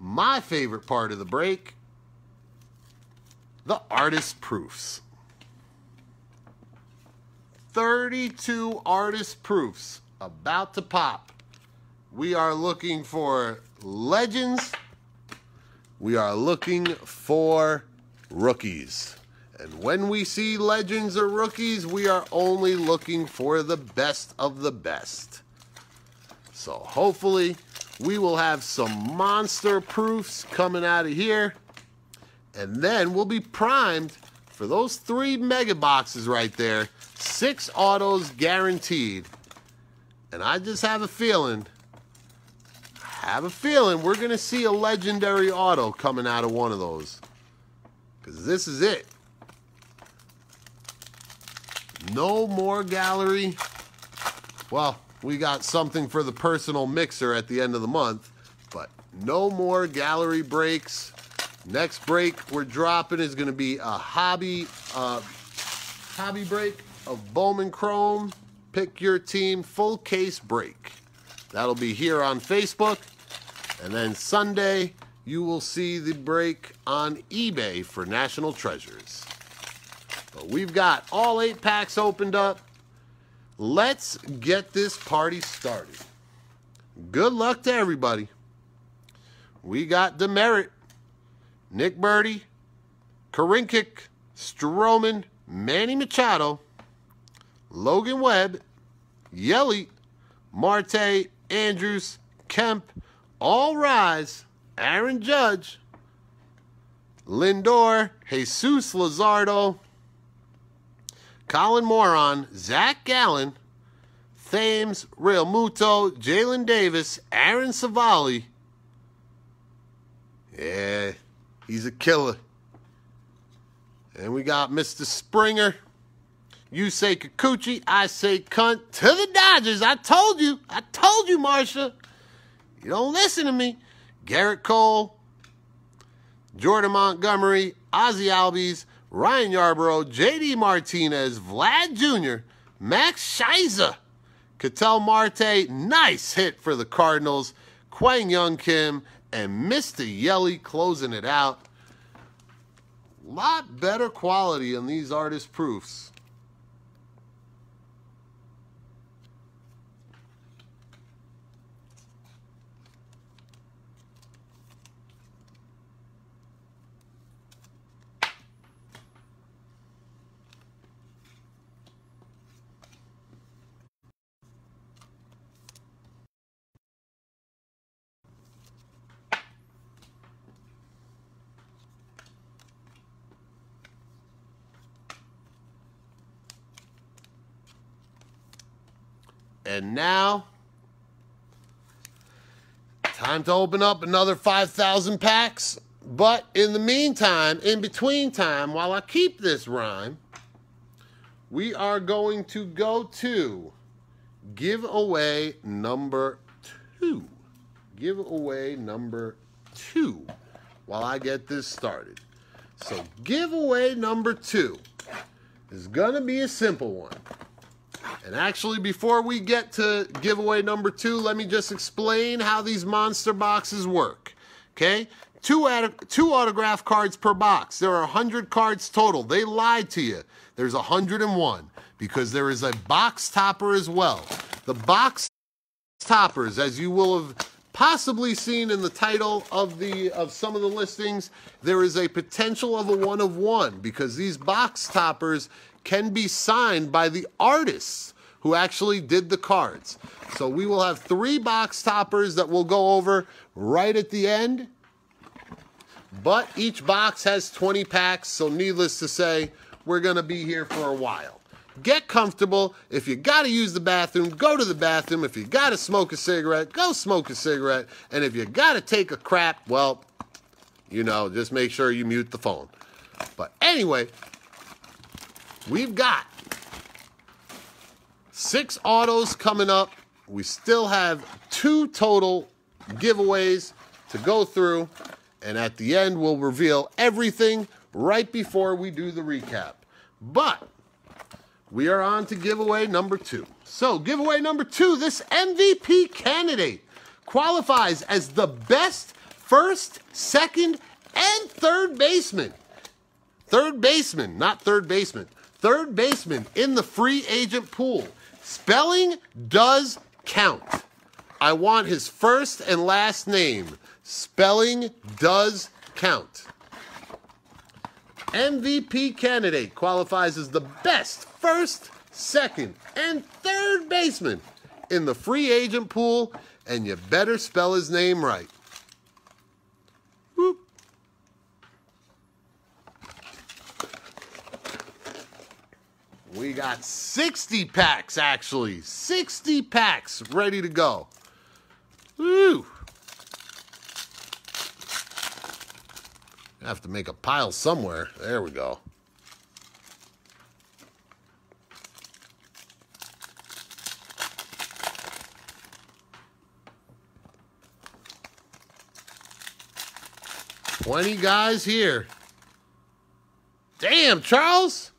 my favorite part of the break the artist proofs. 32 artist proofs about to pop. We are looking for legends. We are looking for rookies. And when we see legends or rookies, we are only looking for the best of the best. So hopefully we will have some monster proofs coming out of here. And then we'll be primed for those three mega boxes right there. Six autos guaranteed. And I just have a feeling, have a feeling we're going to see a legendary auto coming out of one of those. Because this is it. No more gallery. Well, we got something for the personal mixer at the end of the month, but no more gallery breaks. Next break we're dropping is going to be a hobby uh, hobby break of Bowman Chrome. Pick your team full case break. That'll be here on Facebook. And then Sunday, you will see the break on eBay for National Treasures. But we've got all eight packs opened up. Let's get this party started. Good luck to everybody. We got Demeritte, Nick Birdie, Karinkik, Stroman, Manny Machado, Logan Webb, Yelly, Marte, Andrews, Kemp, All Rise, Aaron Judge, Lindor, Jesus Luzardo, Colin Moron, Zach Gallen, Thames, Real Muto, Jaylin Davis, Aaron Savali. Yeah, he's a killer. And we got Mr. Springer. You say Kikuchi, I say cunt to the Dodgers. I told you. I told you, Marsha. You don't listen to me. Gerrit Cole, Jordan Montgomery, Ozzie Albies, Ryan Yarbrough, JD Martinez, Vlad Jr., Max Scherzer, Ketel Marte, nice hit for the Cardinals, Kwang Hyun Kim, and Mr. Yelly closing it out. Lot better quality in these artist proofs. And now, time to open up another 5,000 packs. But in the meantime, in between time, while I keep this rhyme, we are going to go to giveaway number two. Giveaway number two while I get this started. So giveaway number two is going to be a simple one. And actually, before we get to giveaway number two, let me just explain how these monster boxes work. Okay? two, two autograph cards per box. There are 100 cards total. They lied to you. There's 101 because there is a box topper as well. The box toppers, as you will have possibly seen in the title of the of some of the listings, there is a potential of a one of one because these box toppers can be signed by the artists who actually did the cards. So we will have three box toppers that we'll go over right at the end. But each box has 20 packs, so needless to say, we're going to be here for a while. Get comfortable. If you got to use the bathroom, go to the bathroom. If you got to smoke a cigarette, go smoke a cigarette. And if you got to take a crap, well, you know, just make sure you mute the phone. But anyway, we've got six autos coming up. We still have two total giveaways to go through. And at the end, we'll reveal everything right before we do the recap. But we are on to giveaway number two. So, giveaway number two this MVP candidate qualifies as the best first, second, and third baseman. Third baseman, not third baseman. Third baseman in the free agent pool. Spelling does count. I want his first and last name. Spelling does count. MVP candidate qualifies as the best first, second, and third baseman in the free agent pool, and you better spell his name right. We got 60 packs, actually. 60 packs ready to go. Woo! I have to make a pile somewhere. There we go. Twenty guys here. Damn, Charles.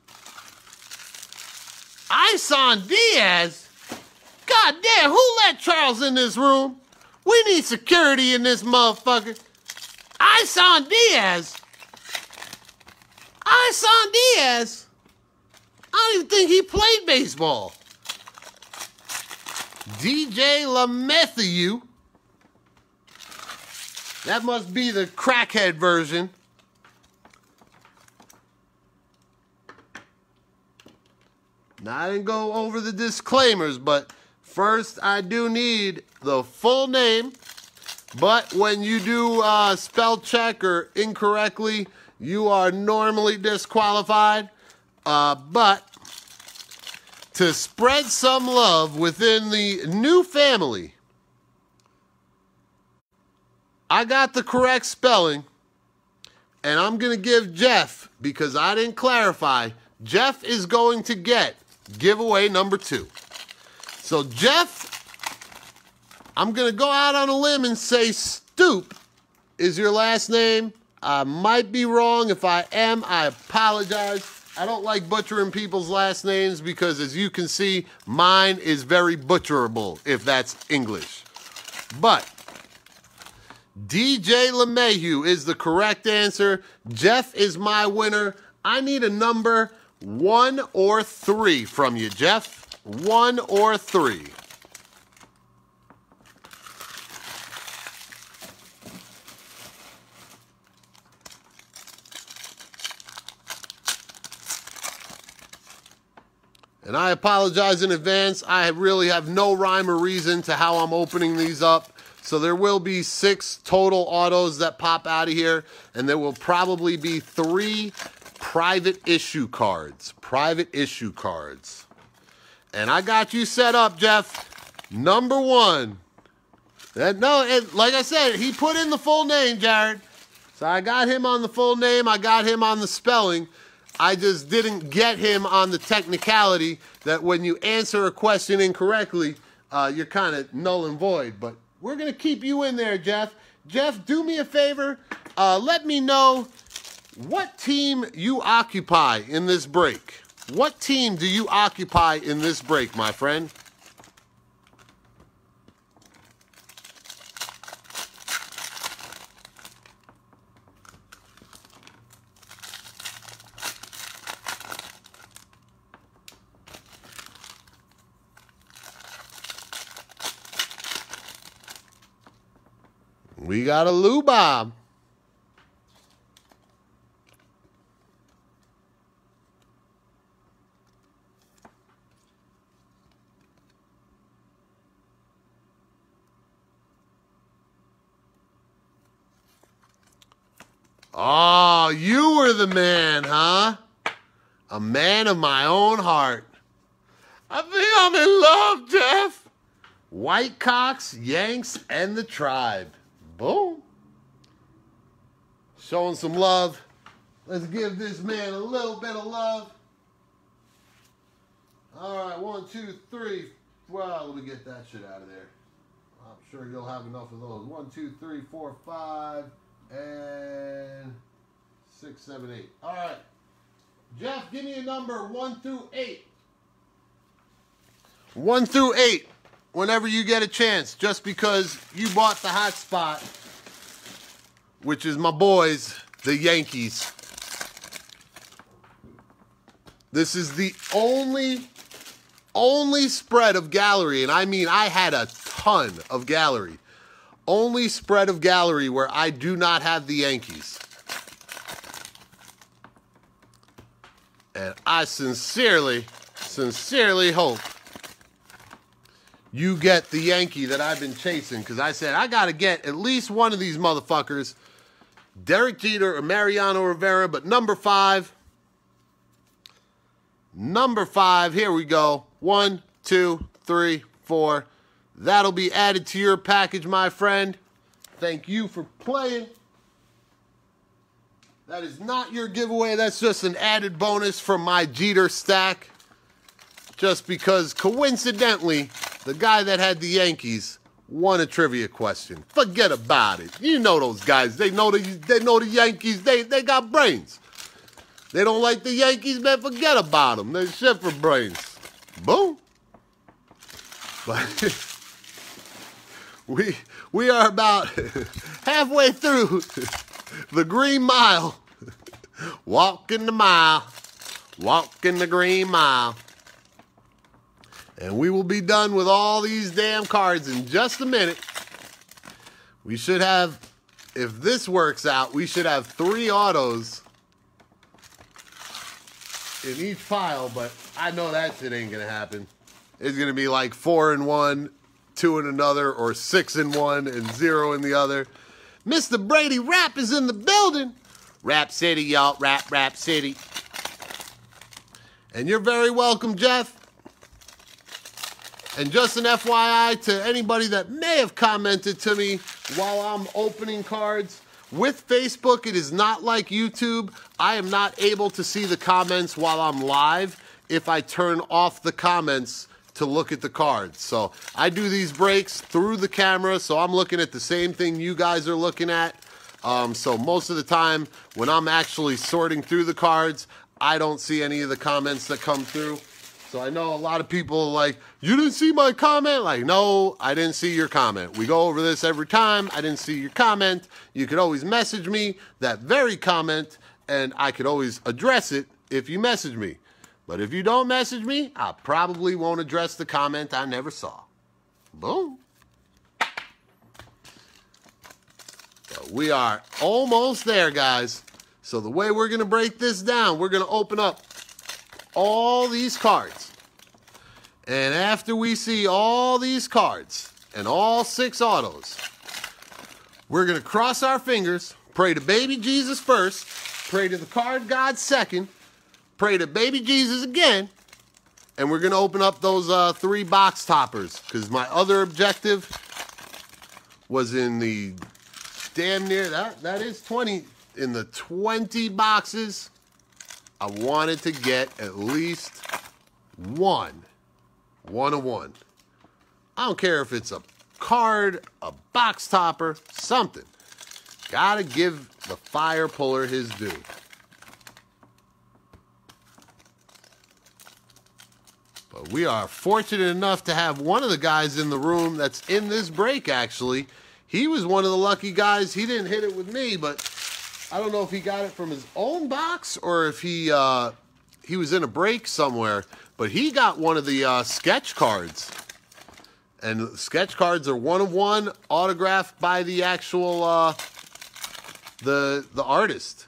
Isan Diaz. God damn, who let Charles in this room? We need security in this motherfucker. Isan Diaz. Isan Diaz. I don't even think he played baseball. DJ LeMahieu. That must be the crackhead version. Now, I didn't go over the disclaimers, but first I do need the full name but when you do uh, spell check or incorrectly, you are normally disqualified. Uh, but to spread some love within the new family, I got the correct spelling, and I'm going to give Jeff, because I didn't clarify, Jeff is going to get giveaway number two. So, Jeff I'm going to go out on a limb and say Stoop is your last name. I might be wrong. If I am, I apologize. I don't like butchering people's last names because, as you can see, mine is very butcherable, if that's English. But DJ LeMahieu is the correct answer. Jeff is my winner. I need a number one or three from you, Jeff. One or three. And I apologize in advance. I really have no rhyme or reason to how I'm opening these up. So there will be six total autos that pop out of here. And there will probably be three private issue cards. Private issue cards. And I got you set up, Jeff. Number one. That, no, it, like I said, he put in the full name, Jared. So I got him on the full name. I got him on the spelling. I just didn't get him on the technicality that when you answer a question incorrectly, uh, you're kind of null and void. But we're going to keep you in there, Jeff. Jeff, do me a favor. Uh, let me know what team you occupy in this break. What team do you occupy in this break, my friend? We got a Lou Bob. Oh, you were the man, huh? A man of my own heart. I think I'm in love, Jeff. White Cox, Yanks, and the tribe. Boom. Showing some love. Let's give this man a little bit of love. All right, one, two, three. Well, let me get that shit out of there. I'm sure you'll have enough of those. One, two, three, four, five, and six, seven, eight. All right. Jeff, give me a number one through eight. One through eight, whenever you get a chance, just because you bought the hot spot, which is my boys, the Yankees. This is the only, only spread of gallery, and I mean I had a ton of gallery. Only spread of gallery where I do not have the Yankees. And I sincerely, sincerely hope you get the Yankee that I've been chasing because I said I got to get at least one of these motherfuckers. Derek Jeter or Mariano Rivera, but number five. Number five, here we go. One, two, three, four. That'll be added to your package, my friend. Thank you for playing. That is not your giveaway. That's just an added bonus from my Jeter stack. Just because coincidentally, the guy that had the Yankees won a trivia question. Forget about it. You know those guys. They know the they know the Yankees. They they got brains. They don't like the Yankees, man. Forget about them. They're shit for brains. Boom. But we we are about halfway through the green mile. Walking the mile. Walking the green mile. And we will be done with all these damn cards in just a minute. We should have, if this works out, we should have three autos in each pile, but I know that shit ain't gonna happen. It's gonna be like four and one, two in another, or six in one and zero in the other. Mr. Brady Rap is in the building. Rap City, y'all. Rap, Rap City. And you're very welcome, Jeff. And just an FYI to anybody that may have commented to me while I'm opening cards, with Facebook, it is not like YouTube. I am not able to see the comments while I'm live if I turn off the comments to look at the cards. So I do these breaks through the camera, so I'm looking at the same thing you guys are looking at. Um, so most of the time, when I'm actually sorting through the cards, I don't see any of the comments that come through. So I know a lot of people like, you didn't see my comment? Like, no, I didn't see your comment. We go over this every time. I didn't see your comment. You could always message me that very comment, and I could always address it if you message me. But if you don't message me, I probably won't address the comment I never saw. Boom. So we are almost there, guys. So the way we're going to break this down, we're going to open up all these cards. And after we see all these cards and all six autos, we're going to cross our fingers, pray to baby Jesus first, pray to the card God second, pray to baby Jesus again, and we're going to open up those uh, three box toppers because my other objective was in the damn near that that is 20 in the 20 boxes I wanted to get at least one, one of one. I don't care if it's a card, a box topper, something. Gotta give the fire puller his due. But we are fortunate enough to have one of the guys in the room that's in this break, actually. He was one of the lucky guys. He didn't hit it with me, but I don't know if he got it from his own box or if he uh, he was in a break somewhere, but he got one of the uh, sketch cards. And sketch cards are one of one, autographed by the actual uh, the the artist.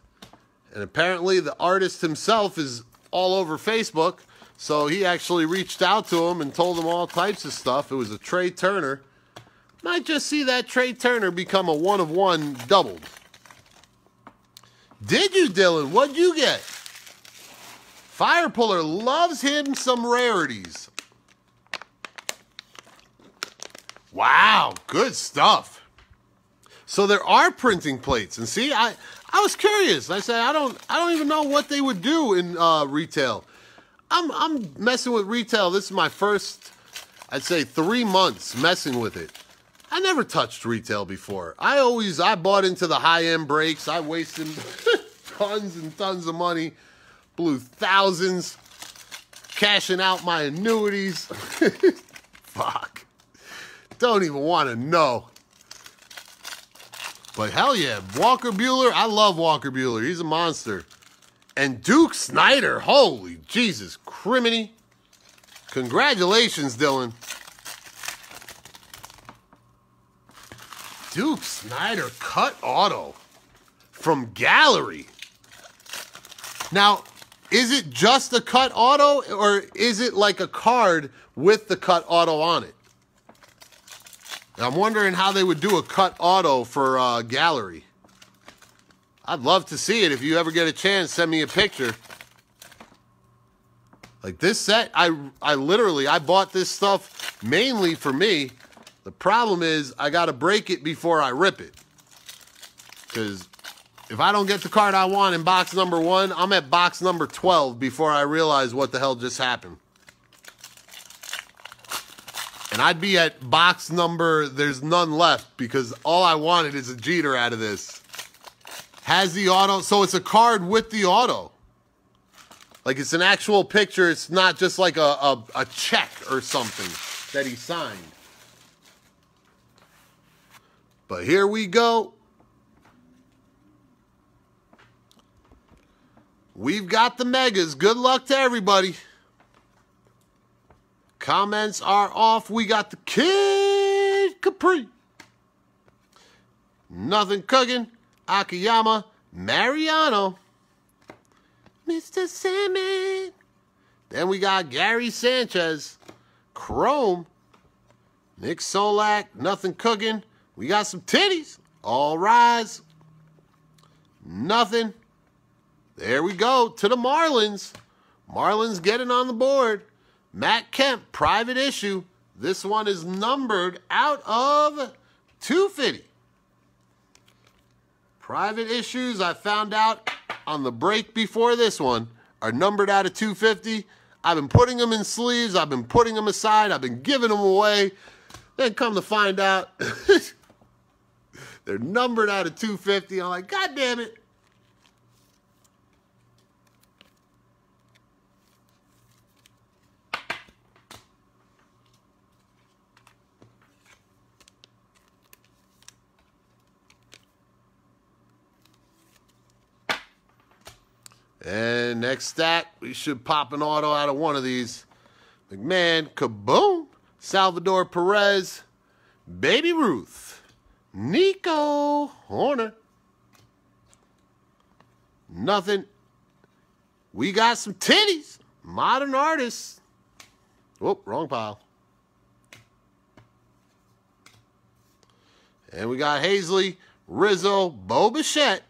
And apparently the artist himself is all over Facebook. So he actually reached out to him and told him all types of stuff. It was a Trea Turner. Might just see that Trea Turner become a one of one doubled. Did you, Dylan? What'd you get? Fire Puller loves him some rarities. Wow, good stuff. So there are printing plates, and see, I I was curious. I said I don't I don't even know what they would do in uh, retail. I'm I'm messing with retail. This is my first, I'd say, three months messing with it. I never touched retail before. I always I bought into the high end breaks. I wasted tons and tons of money, blew thousands, cashing out my annuities. Fuck. Don't even want to know. But hell yeah, Walker Buehler. I love Walker Buehler. He's a monster. And Duke Snider, Holy Jesus, criminy. Congratulations, Dylan. Duke Snider cut auto from gallery. Now, is it just a cut auto or is it like a card with the cut auto on it? I'm wondering how they would do a cut auto for uh, gallery. I'd love to see it. If you ever get a chance, send me a picture. Like this set, I I literally I bought this stuff mainly for me. The problem is I got to break it before I rip it. Cuz if I don't get the card I want in box number 1, I'm at box number 12 before I realize what the hell just happened. And I'd be at box number, there's none left because all I wanted is a Jeter out of this. Has the auto, so it's a card with the auto. Like it's an actual picture, it's not just like a, a, a check or something that he signed. But here we go. We've got the megas. Good luck to everybody. Comments are off. We got the Kid Capri. Nothing cooking. Akiyama. Mariano. Mr. Sandman. Then we got Gary Sanchez. Chrome. Nick Solak. Nothing cooking. We got some titties. All rise. Nothing. There we go to the Marlins. Marlins getting on the board. Matt Kemp, private issue. This one is numbered out of 250. Private issues, I found out on the break before this one, are numbered out of 250. I've been putting them in sleeves. I've been putting them aside. I've been giving them away. Then come to find out, they're numbered out of 250. I'm like, God damn it. And next stack, we should pop an auto out of one of these. McMahon, kaboom. Salvador Perez, Baby Ruth, Nico Hoerner. Nothing. We got some titties. Modern artists. Whoop, wrong pile. And we got Haseley, Rizzo, Bo Bichette,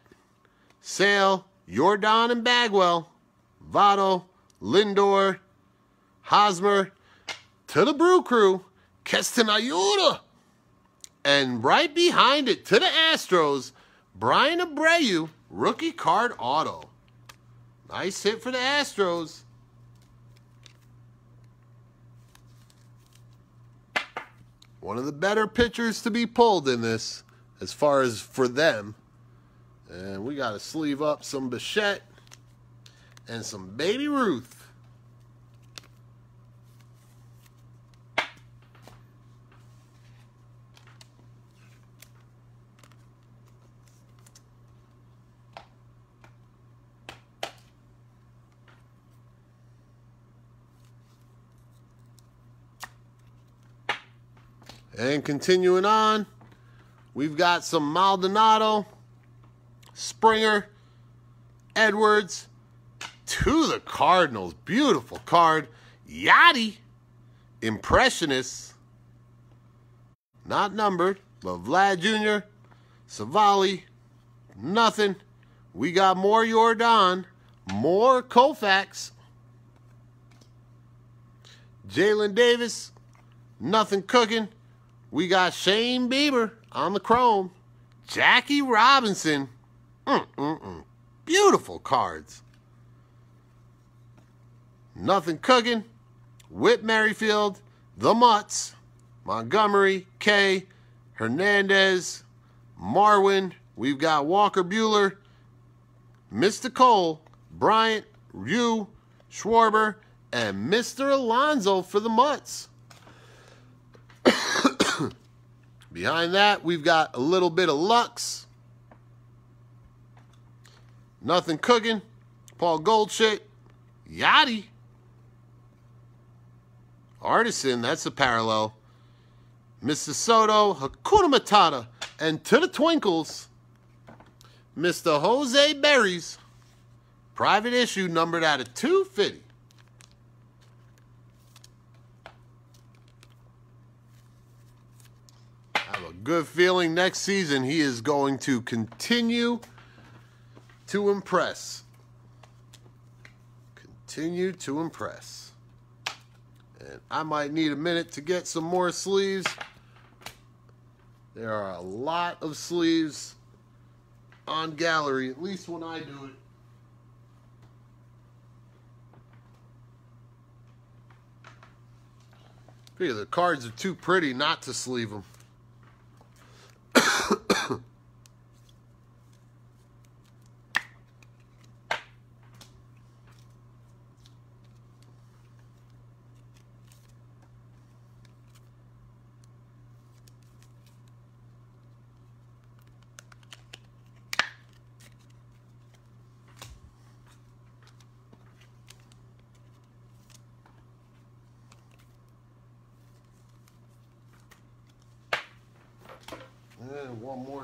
Sale, Yordan and Bagwell, Votto, Lindor, Hosmer, to the Brew Crew, Keston Hiura. And right behind it, to the Astros, Bryan Abreu, rookie card auto. Nice hit for the Astros. One of the better pitchers to be pulled in this, as far as for them. And we got to sleeve up some Bichette and some Baby Ruth. And continuing on, we've got some Maldonado, Springer, Edwards, to the Cardinals. Beautiful card. Yachty, Impressionist, not numbered, but Vlad Jr., Savali, nothing. We got more Jordan, more Koufax, Jaylin Davis, nothing cooking. We got Shane Bieber on the chrome, Jackie Robinson. Mm-mm-mm. Beautiful cards. Nothing cooking. Whit Merrifield, the Mutts, Montgomery, K, Hernandez, Marwin. We've got Walker Buehler, Mr. Cole, Bryant, Ryu, Schwarber, and Mr. Alonso for the Mutts. Behind that, we've got a little bit of Lux. Nothing cooking. Paul Goldschmidt. Yachty. Artisan, that's a parallel. Mr. Soto, Hakuna Matata, and to the Twinkles, Mr. Jose Berrios, private issue numbered out of 250. I have a good feeling next season he is going to continue to impress. Continue to impress. And I might need a minute to get some more sleeves. There are a lot of sleeves on gallery, at least when I do it. Figure the cards are too pretty not to sleeve them.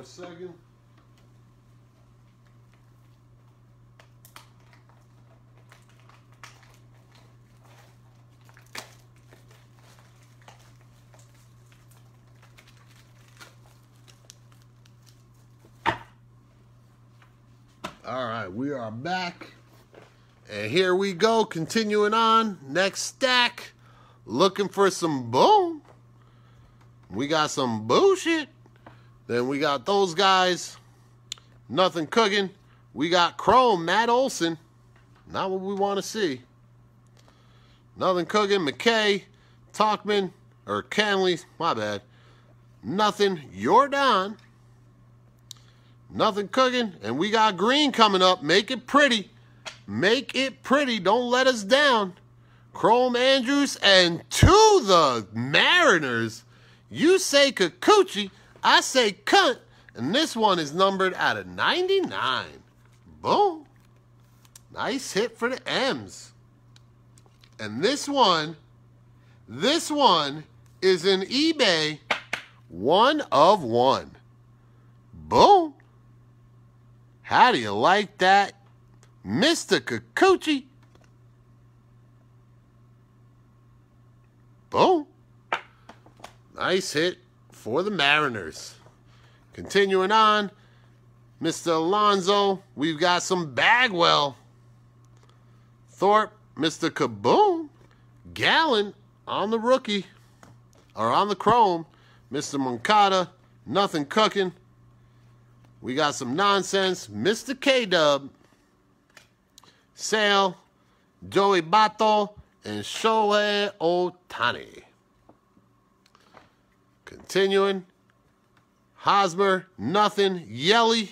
Second. All right, we are back. And here we go, continuing on. Next stack. Looking for some boom. We got some bullshit. Then we got those guys. Nothing cooking. We got Chrome, Matt Olson. Not what we want to see. Nothing cooking. McKay, Tauchman, or Canley. My bad. Nothing. Jordan. Nothing cooking. And we got green coming up. Make it pretty. Make it pretty. Don't let us down. Chrome Andrews and to the Mariners. You say Kikuchi. I say cunt, and this one is numbered out of 99. Boom. Nice hit for the M's. And this one, this one is an eBay one of one. Boom. How do you like that? Mr. Kikuchi. Boom. Nice hit for the Mariners. Continuing on, Mr. Alonso, we've got some Bagwell. Thorpe, Mr. Kaboom, Gallen on the rookie, or on the chrome, Mr. Moncada, nothing cooking. We got some nonsense, Mr. K Dub, Sale, Joey Bato, and Shohei Ohtani. Continuing. Hosmer, nothing. Yelly.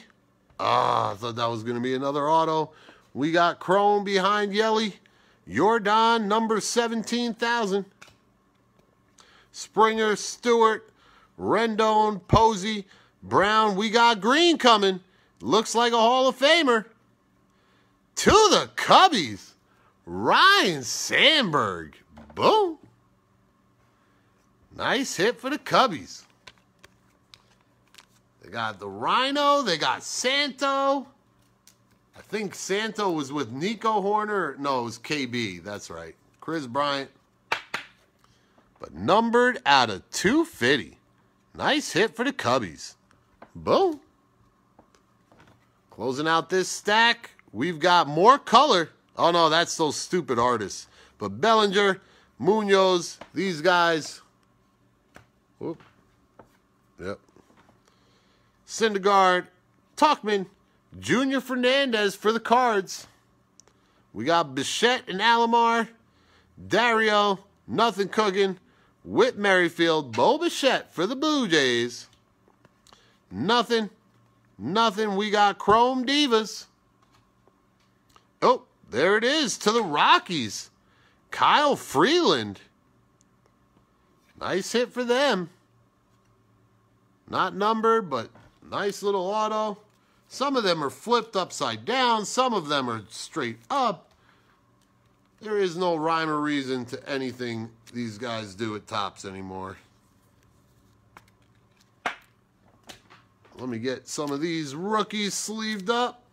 Ah, oh, I thought that was going to be another auto. We got Chrome behind Yelly. Jordan, number 17,000. Springer, Stewart, Rendon, Posey, Brown. We got Green coming. Looks like a Hall of Famer. To the Cubbies. Ryne Sandberg. Boom. Nice hit for the Cubbies. They got the Rhino. They got Santo. I think Santo was with Nico Hoerner. No, it was KB. That's right. Kris Bryant. But numbered out of 250. Nice hit for the Cubbies. Boom. Closing out this stack, we've got more color. Oh no, that's those stupid artists. But Bellinger, Munoz, these guys. Whoop. Yep. Syndergaard, Tauchman, Junior Fernandez for the cards. We got Bichette and Alomar, Dario, nothing cooking, Whit Merrifield, Bo Bichette for the Blue Jays. Nothing, nothing. We got Chrome Divas. Oh, there it is to the Rockies. Kyle Freeland. Nice hit for them. Not numbered, but nice little auto. Some of them are flipped upside down. Some of them are straight up. There is no rhyme or reason to anything these guys do at Topps anymore. Let me get some of these rookies sleeved up.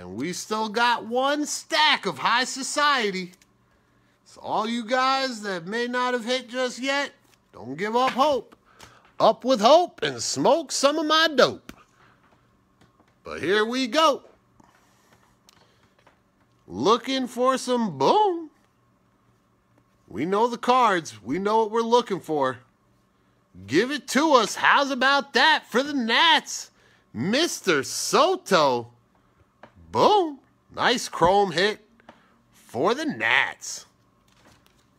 And we still got one stack of high society. So all you guys that may not have hit just yet, don't give up hope. Up with hope and smoke some of my dope. But here we go. Looking for some boom. We know the cards. We know what we're looking for. Give it to us. How's about that for the Nats? Mr. Soto. Boom. Nice chrome hit for the Nats.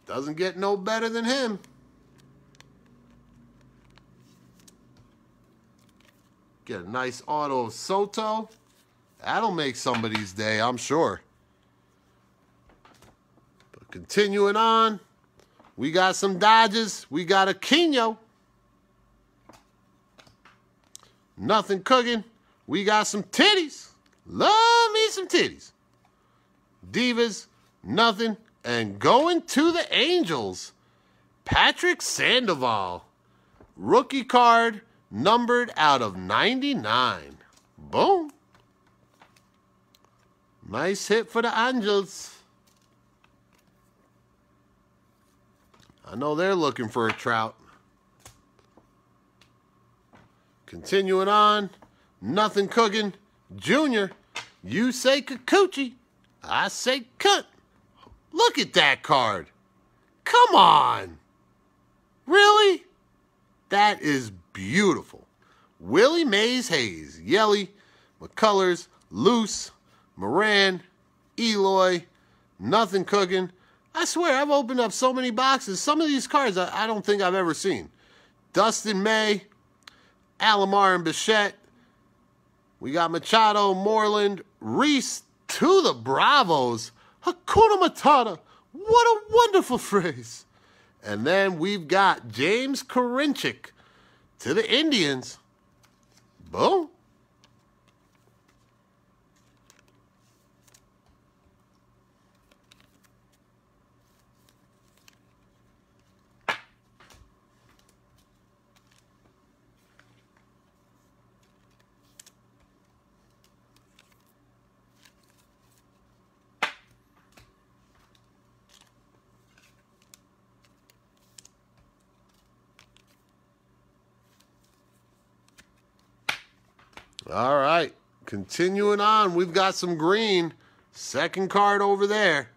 Doesn't get no better than him. Get a nice auto Soto. That'll make somebody's day, I'm sure. But continuing on, we got some Dodges. We got a Quino. Nothing cooking. We got some titties. Love me some titties. Divas, nothing. And going to the Angels, Patrick Sandoval. Rookie card numbered out of 99. Boom. Nice hit for the Angels. I know they're looking for a trout. Continuing on, nothing cooking. Junior, you say Kikuchi, I say cut. Look at that card. Come on. Really? That is beautiful. Willie Mays Hayes, Yelly, McCullers, Loose, Moran, Eloy, nothing cooking. I swear, I've opened up so many boxes. Some of these cards I, I don't think I've ever seen. Dustin May, Alomar and Bichette, we got Machado, Moreland, Reese to the Bravos. Hakuna Matata. What a wonderful phrase. And then we've got James Karinchak to the Indians. Boom. All right. Continuing on, we've got some green. Second card over there.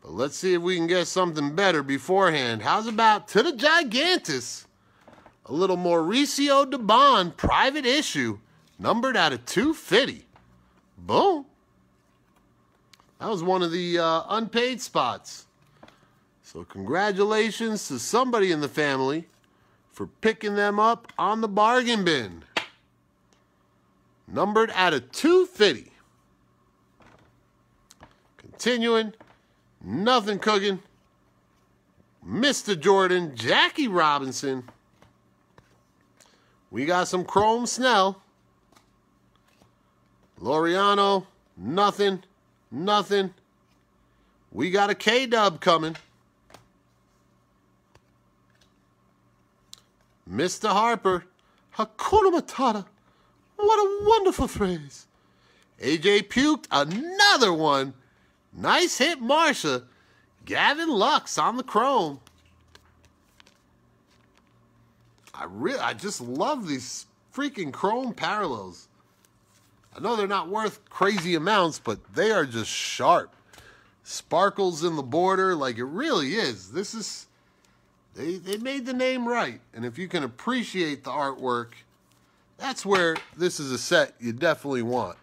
But let's see if we can get something better beforehand. How's about to the Gigantus? A little Mauricio Dubon private issue, numbered out of 250. Boom. That was one of the uh, unpaid spots. So congratulations to somebody in the family for picking them up on the bargain bin. Numbered out of 250. Continuing, nothing cooking. Mr. Jordan, Jackie Robinson. We got some Chrome Snell. Laureano, nothing, nothing. We got a K dub coming. Mr. Harper, Hakuna Matata. What a wonderful phrase. AJ puked another one. Nice hit, Marsha. Gavin Lux on the chrome. I really, I just love these freaking chrome parallels. I know they're not worth crazy amounts, but they are just sharp. Sparkles in the border, like it really is. This is, they, they made the name right. And if you can appreciate the artwork, that's where this is a set you definitely want.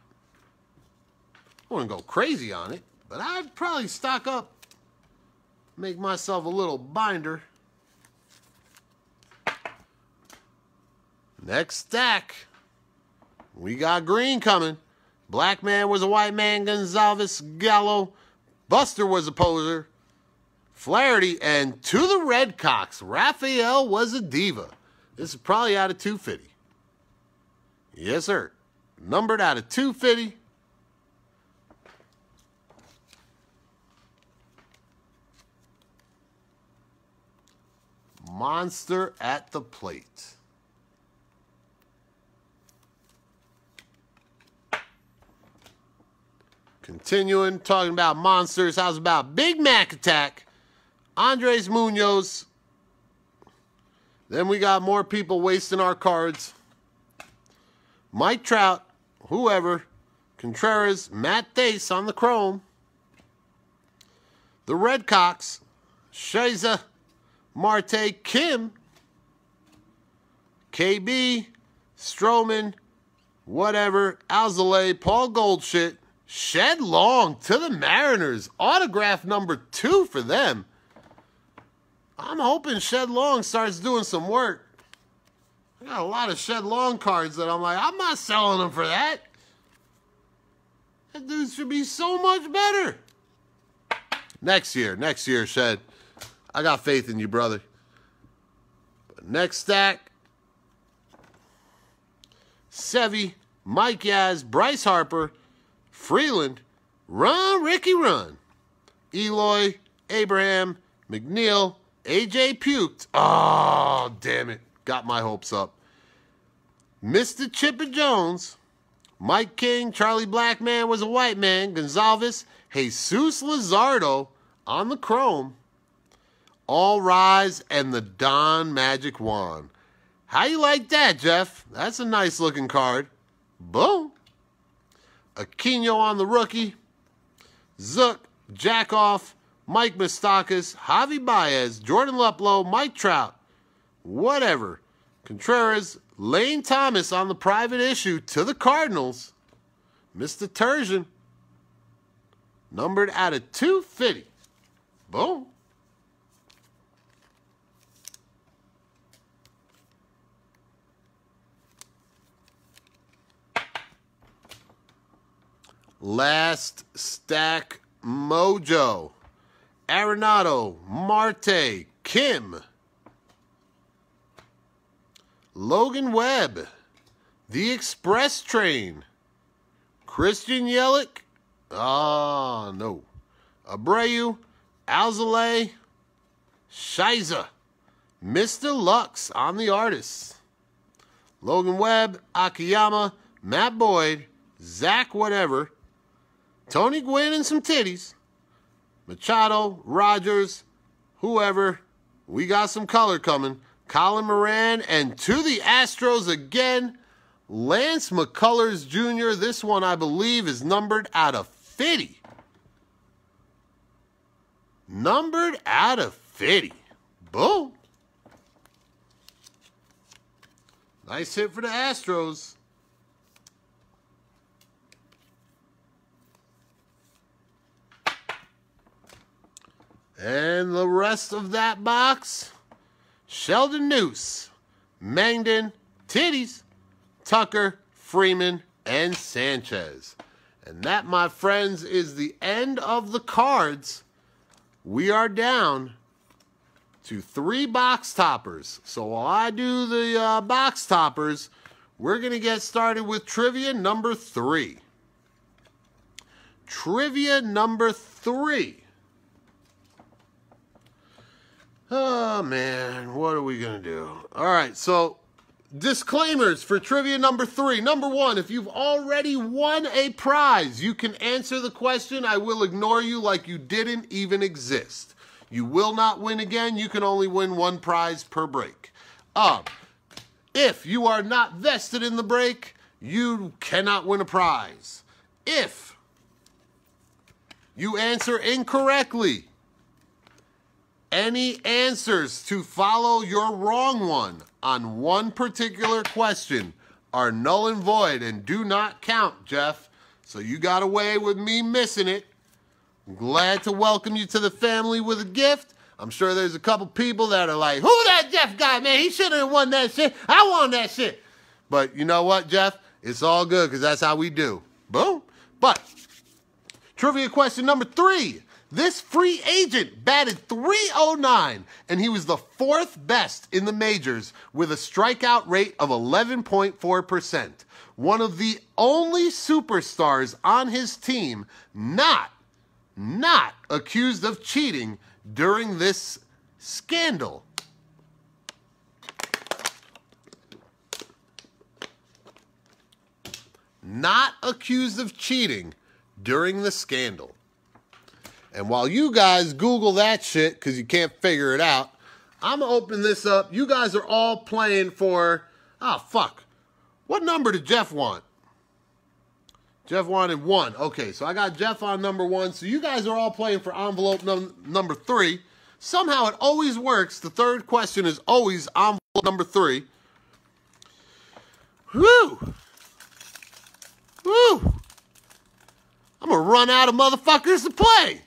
I wouldn't go crazy on it, but I'd probably stock up, make myself a little binder. Next stack. We got green coming. Black man was a white man, Gonzalez Gallo. Buster was a poser. Flaherty and to the Redcocks, Raphael was a diva. This is probably out of 250. Yes, sir. Numbered out of 250. Monster at the plate. Continuing talking about monsters. How's about Big Mac Attack? Andres Munoz. Then we got more people wasting our cards. Mike Trout, whoever, Contreras, Matt Thaiss on the chrome. The Redcocks, Shiza, Marte, Kim, KB, Stroman, whatever, Alzolay, Paul Goldschmidt, Shed Long to the Mariners. Autograph number two for them. I'm hoping Shed Long starts doing some work. I got a lot of Shed Long cards that I'm like, I'm not selling them for that. That dude should be so much better. Next year, next year, Shed. I got faith in you, brother. But next stack. Sevy, Mike Yaz, Bryce Harper, Freeland, run, Ricky, run. Eloy, Abraham, McNeil, AJ puked. Oh, damn it. Got my hopes up. Mr. Chipper Jones, Mike King, Charlie Blackmon was a white man, Gonzalez, Jesus Luzardo on the chrome. All Rise and the Don Magic Wand. How you like that, Jeff? That's a nice looking card. Boom. Aquino on the rookie, Zook, Jackoff, Mike Moustakas, Javi Baez, Jordan Luplow, Mike Trout, whatever. Contreras, Lane Thomas on the private issue to the Cardinals. Mr. Turgeon, numbered out of 250. Boom. Last stack mojo. Arenado, Marte, Kim. Logan Webb, The Express Train. Christian Yelich, ah, no. Abreu, Alzolay, Shiza, Mr. Lux on the artists. Logan Webb, Akiyama, Matt Boyd, Zach whatever, Tony Gwynn and some titties. Machado, Rogers, whoever. We got some color coming. Colin Moran, and to the Astros again, Lance McCullers Jr. This one, I believe, is numbered out of 50. Numbered out of 50. Boom. Nice hit for the Astros. And the rest of that box, Sheldon Neuse, Mangden, Titties, Tucker, Freeman, and Sanchez. And that, my friends, is the end of the cards. We are down to three box toppers. So while I do the uh, box toppers, we're going to get started with trivia number three. Trivia number three. Oh man, what are we going to do? All right, so disclaimers for trivia number three. Number one, if you've already won a prize, you can answer the question. I will ignore you like you didn't even exist. You will not win again. You can only win one prize per break. Um, if you are not vested in the break, you cannot win a prize. If you answer incorrectly, any answers to follow your wrong one on one particular question are null and void and do not count, Jeff. So you got away with me missing it. I'm glad to welcome you to the family with a gift. I'm sure there's a couple people that are like, who that Jeff guy, man? He should have won that shit. I won that shit. But you know what, Jeff? It's all good because that's how we do. Boom. But trivia question number three. This free agent batted 309, and he was the fourth best in the majors with a strikeout rate of 11.4%. One of the only superstars on his team not, not accused of cheating during this scandal. Not accused of cheating during the scandal. And while you guys Google that shit because you can't figure it out, I'm going to open this up. You guys are all playing for, oh, fuck. What number did Jeff want? Jeff wanted one. Okay, so I got Jeff on number one. So you guys are all playing for envelope num number three. Somehow it always works. The third question is always envelope number three. Whew. Whew. I'm going to run out of motherfuckers to play.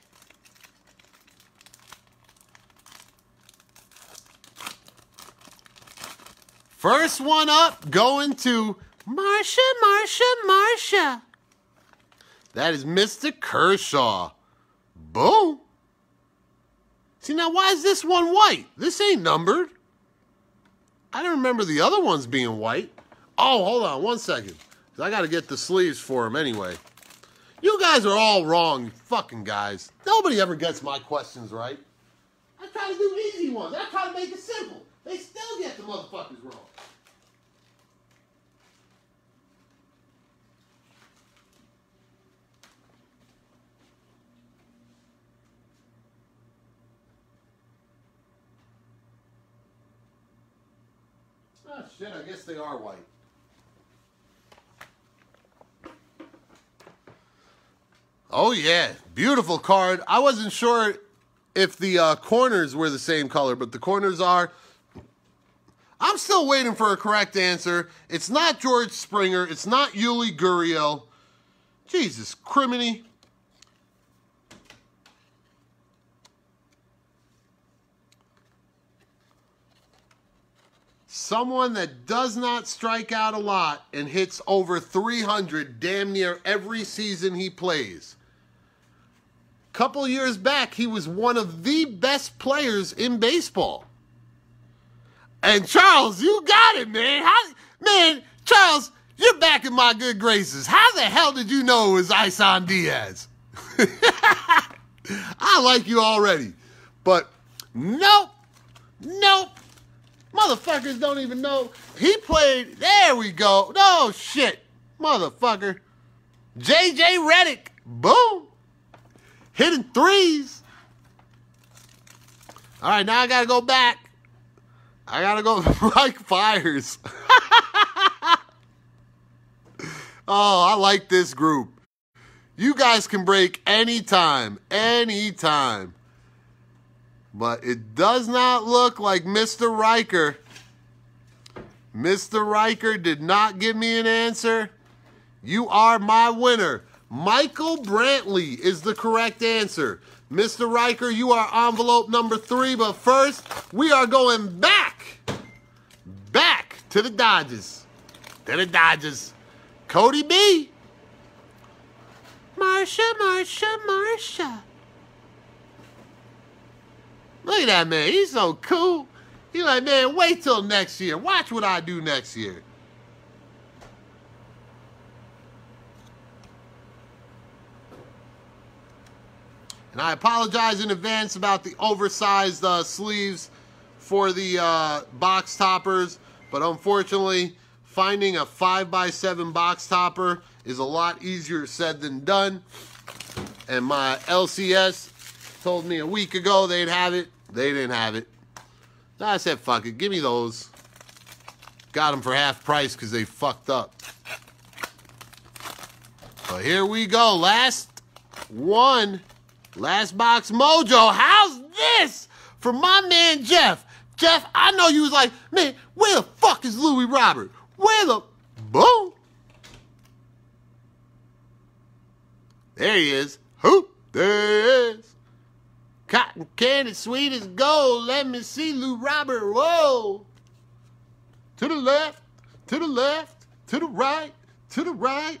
First one up going to Marsha, Marsha, Marsha. That is Mr. Kershaw. Boom. See, now why is this one white? This ain't numbered. I don't remember the other ones being white. Oh, hold on one second. I got to get the sleeves for them anyway. You guys are all wrong, fucking guys. Nobody ever gets my questions right. I try to do easy ones. I try to make it simple. They still get the motherfuckers wrong. Oh shit, I guess they are white. Oh yeah, beautiful card. I wasn't sure if the uh, corners were the same color, but the corners are. I'm still waiting for a correct answer. It's not George Springer. It's not Yuli Gurriel. Jesus, criminy. Someone that does not strike out a lot and hits over 300 damn near every season he plays. Couple years back, he was one of the best players in baseball. And Charles, you got it, man. How, man, Charles, you're back in my good graces. How the hell did you know it was Isan Diaz? I like you already. But nope, nope. Motherfuckers don't even know. He played, there we go. No shit. Motherfucker. JJ Redick. Boom hitting threes. All right, now I got to go back. I got to go like fires. oh, I like this group. You guys can break anytime, anytime. But it does not look like Mr. Riker. Mr. Riker did not give me an answer. You are my winner. Michael Brantley is the correct answer. Mr. Riker, you are envelope number three, but first, we are going back, back to the Dodgers. To the Dodgers. Cody B. Marsha, Marsha, Marsha. Look at that man. He's so cool. He's like, man, wait till next year. Watch what I do next year. And I apologize in advance about the oversized uh, sleeves for the uh, box toppers. But unfortunately, finding a 5x7 box topper is a lot easier said than done. And my LCS told me a week ago they'd have it. They didn't have it. So I said, fuck it, give me those. Got them for half price because they fucked up. But here we go. Last one. Last box mojo. How's this? For my man Jeff. Jeff, I know you was like, man, where the fuck is Luis Robert? Where the boom? There he is. Who? There he is. Cotton candy, sweet as gold. Let me see Lou Robert. Whoa. To the left, to the left, to the right, to the right.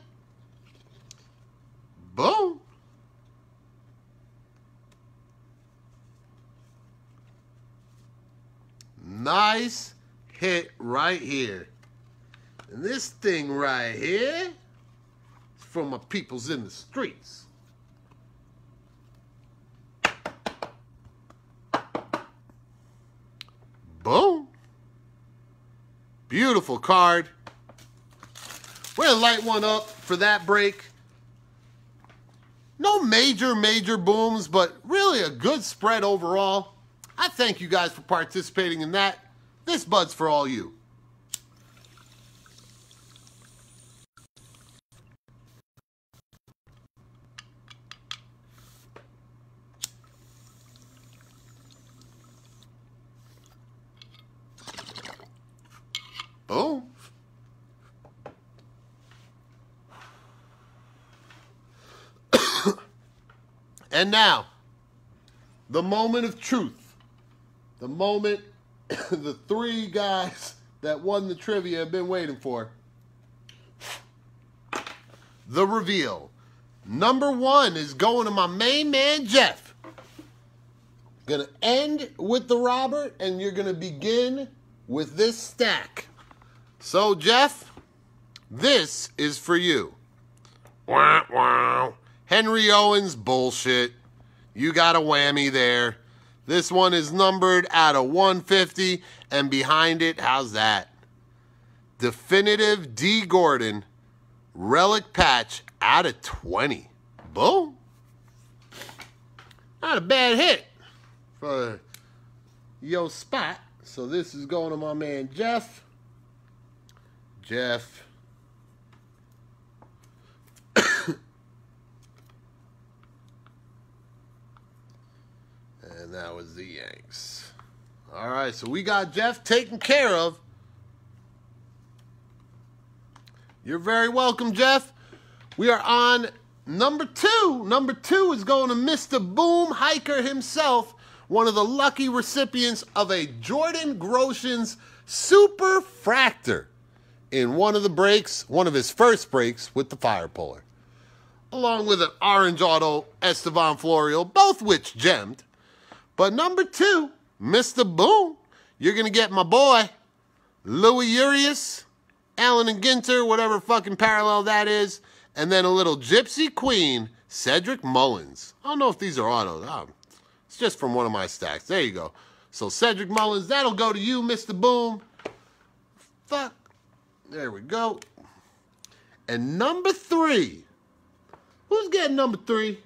Boom. Nice hit right here. And this thing right here is for my peoples in the streets. Boom. Beautiful card. We're going to light one up for that break. No major, major booms, but really a good spread overall. I thank you guys for participating in that. This Bud's for all you. Boom. Oh. and now, the moment of truth. The moment the three guys that won the trivia have been waiting for. The reveal. Number one is going to my main man, Jeff. Gonna end with the Robert, and you're gonna begin with this stack. So, Jeff, this is for you. Wow, wow. Henry Owens bullshit. You got a whammy there. This one is numbered out of 150, and behind it, how's that? Definitive D. Gordon relic patch out of 20. Boom. Not a bad hit for yo spot. So this is going to my man Jeff. Jeff. and that was the Yanks. All right, so we got Jeff taken care of. You're very welcome, Jeff. We are on number two. Number two is going to Mr. Boom Hiker himself, one of the lucky recipients of a Jordan Groshans Super Fractor in one of the breaks, one of his first breaks with the fire puller, along with an orange auto Estevan Florial, both which gemmed. But number two, Mr. Boom, you're going to get my boy, Luis Urias, Allen and Ginter, whatever fucking parallel that is, and then a little Gypsy Queen, Cedric Mullins. I don't know if these are autos. It's just from one of my stacks. There you go. So Cedric Mullins, that'll go to you, Mr. Boom. Fuck. There we go. And number three. Who's getting number three?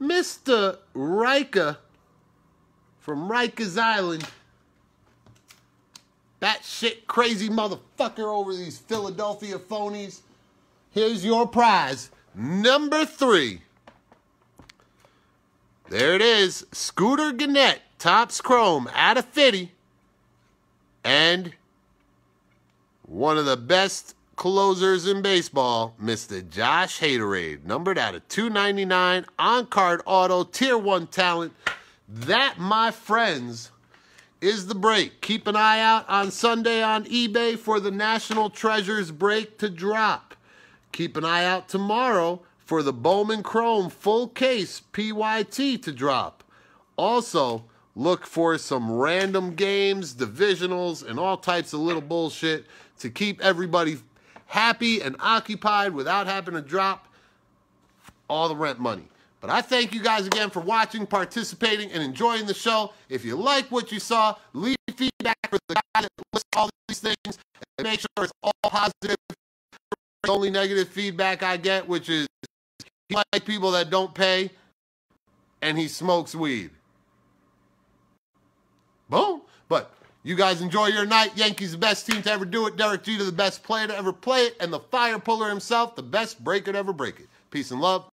Mr. Riker from Rikers Island. That shit crazy motherfucker over these Philadelphia phonies. Here's your prize. Number three. There it is. Scooter Gennett, Topps Chrome, out of 50. And one of the best closers in baseball, Mr. Josh Haderade, numbered out of 299 on card auto, tier one talent. That, my friends, is the break. Keep an eye out on Sunday on eBay for the National Treasures break to drop. Keep an eye out tomorrow for the Bowman Chrome full case PYT to drop. Also, look for some random games, divisionals, and all types of little bullshit to keep everybody happy and occupied without having to drop all the rent money. But I thank you guys again for watching, participating, and enjoying the show. If you like what you saw, leave feedback for the guy that lists all these things and make sure it's all positive. The only negative feedback I get, which is he likes people that don't pay and he smokes weed. Boom. But you guys enjoy your night. Yankees the best team to ever do it. Derek Jeter the best player to ever play it. And the fire puller himself, the best breaker to ever break it. Peace and love.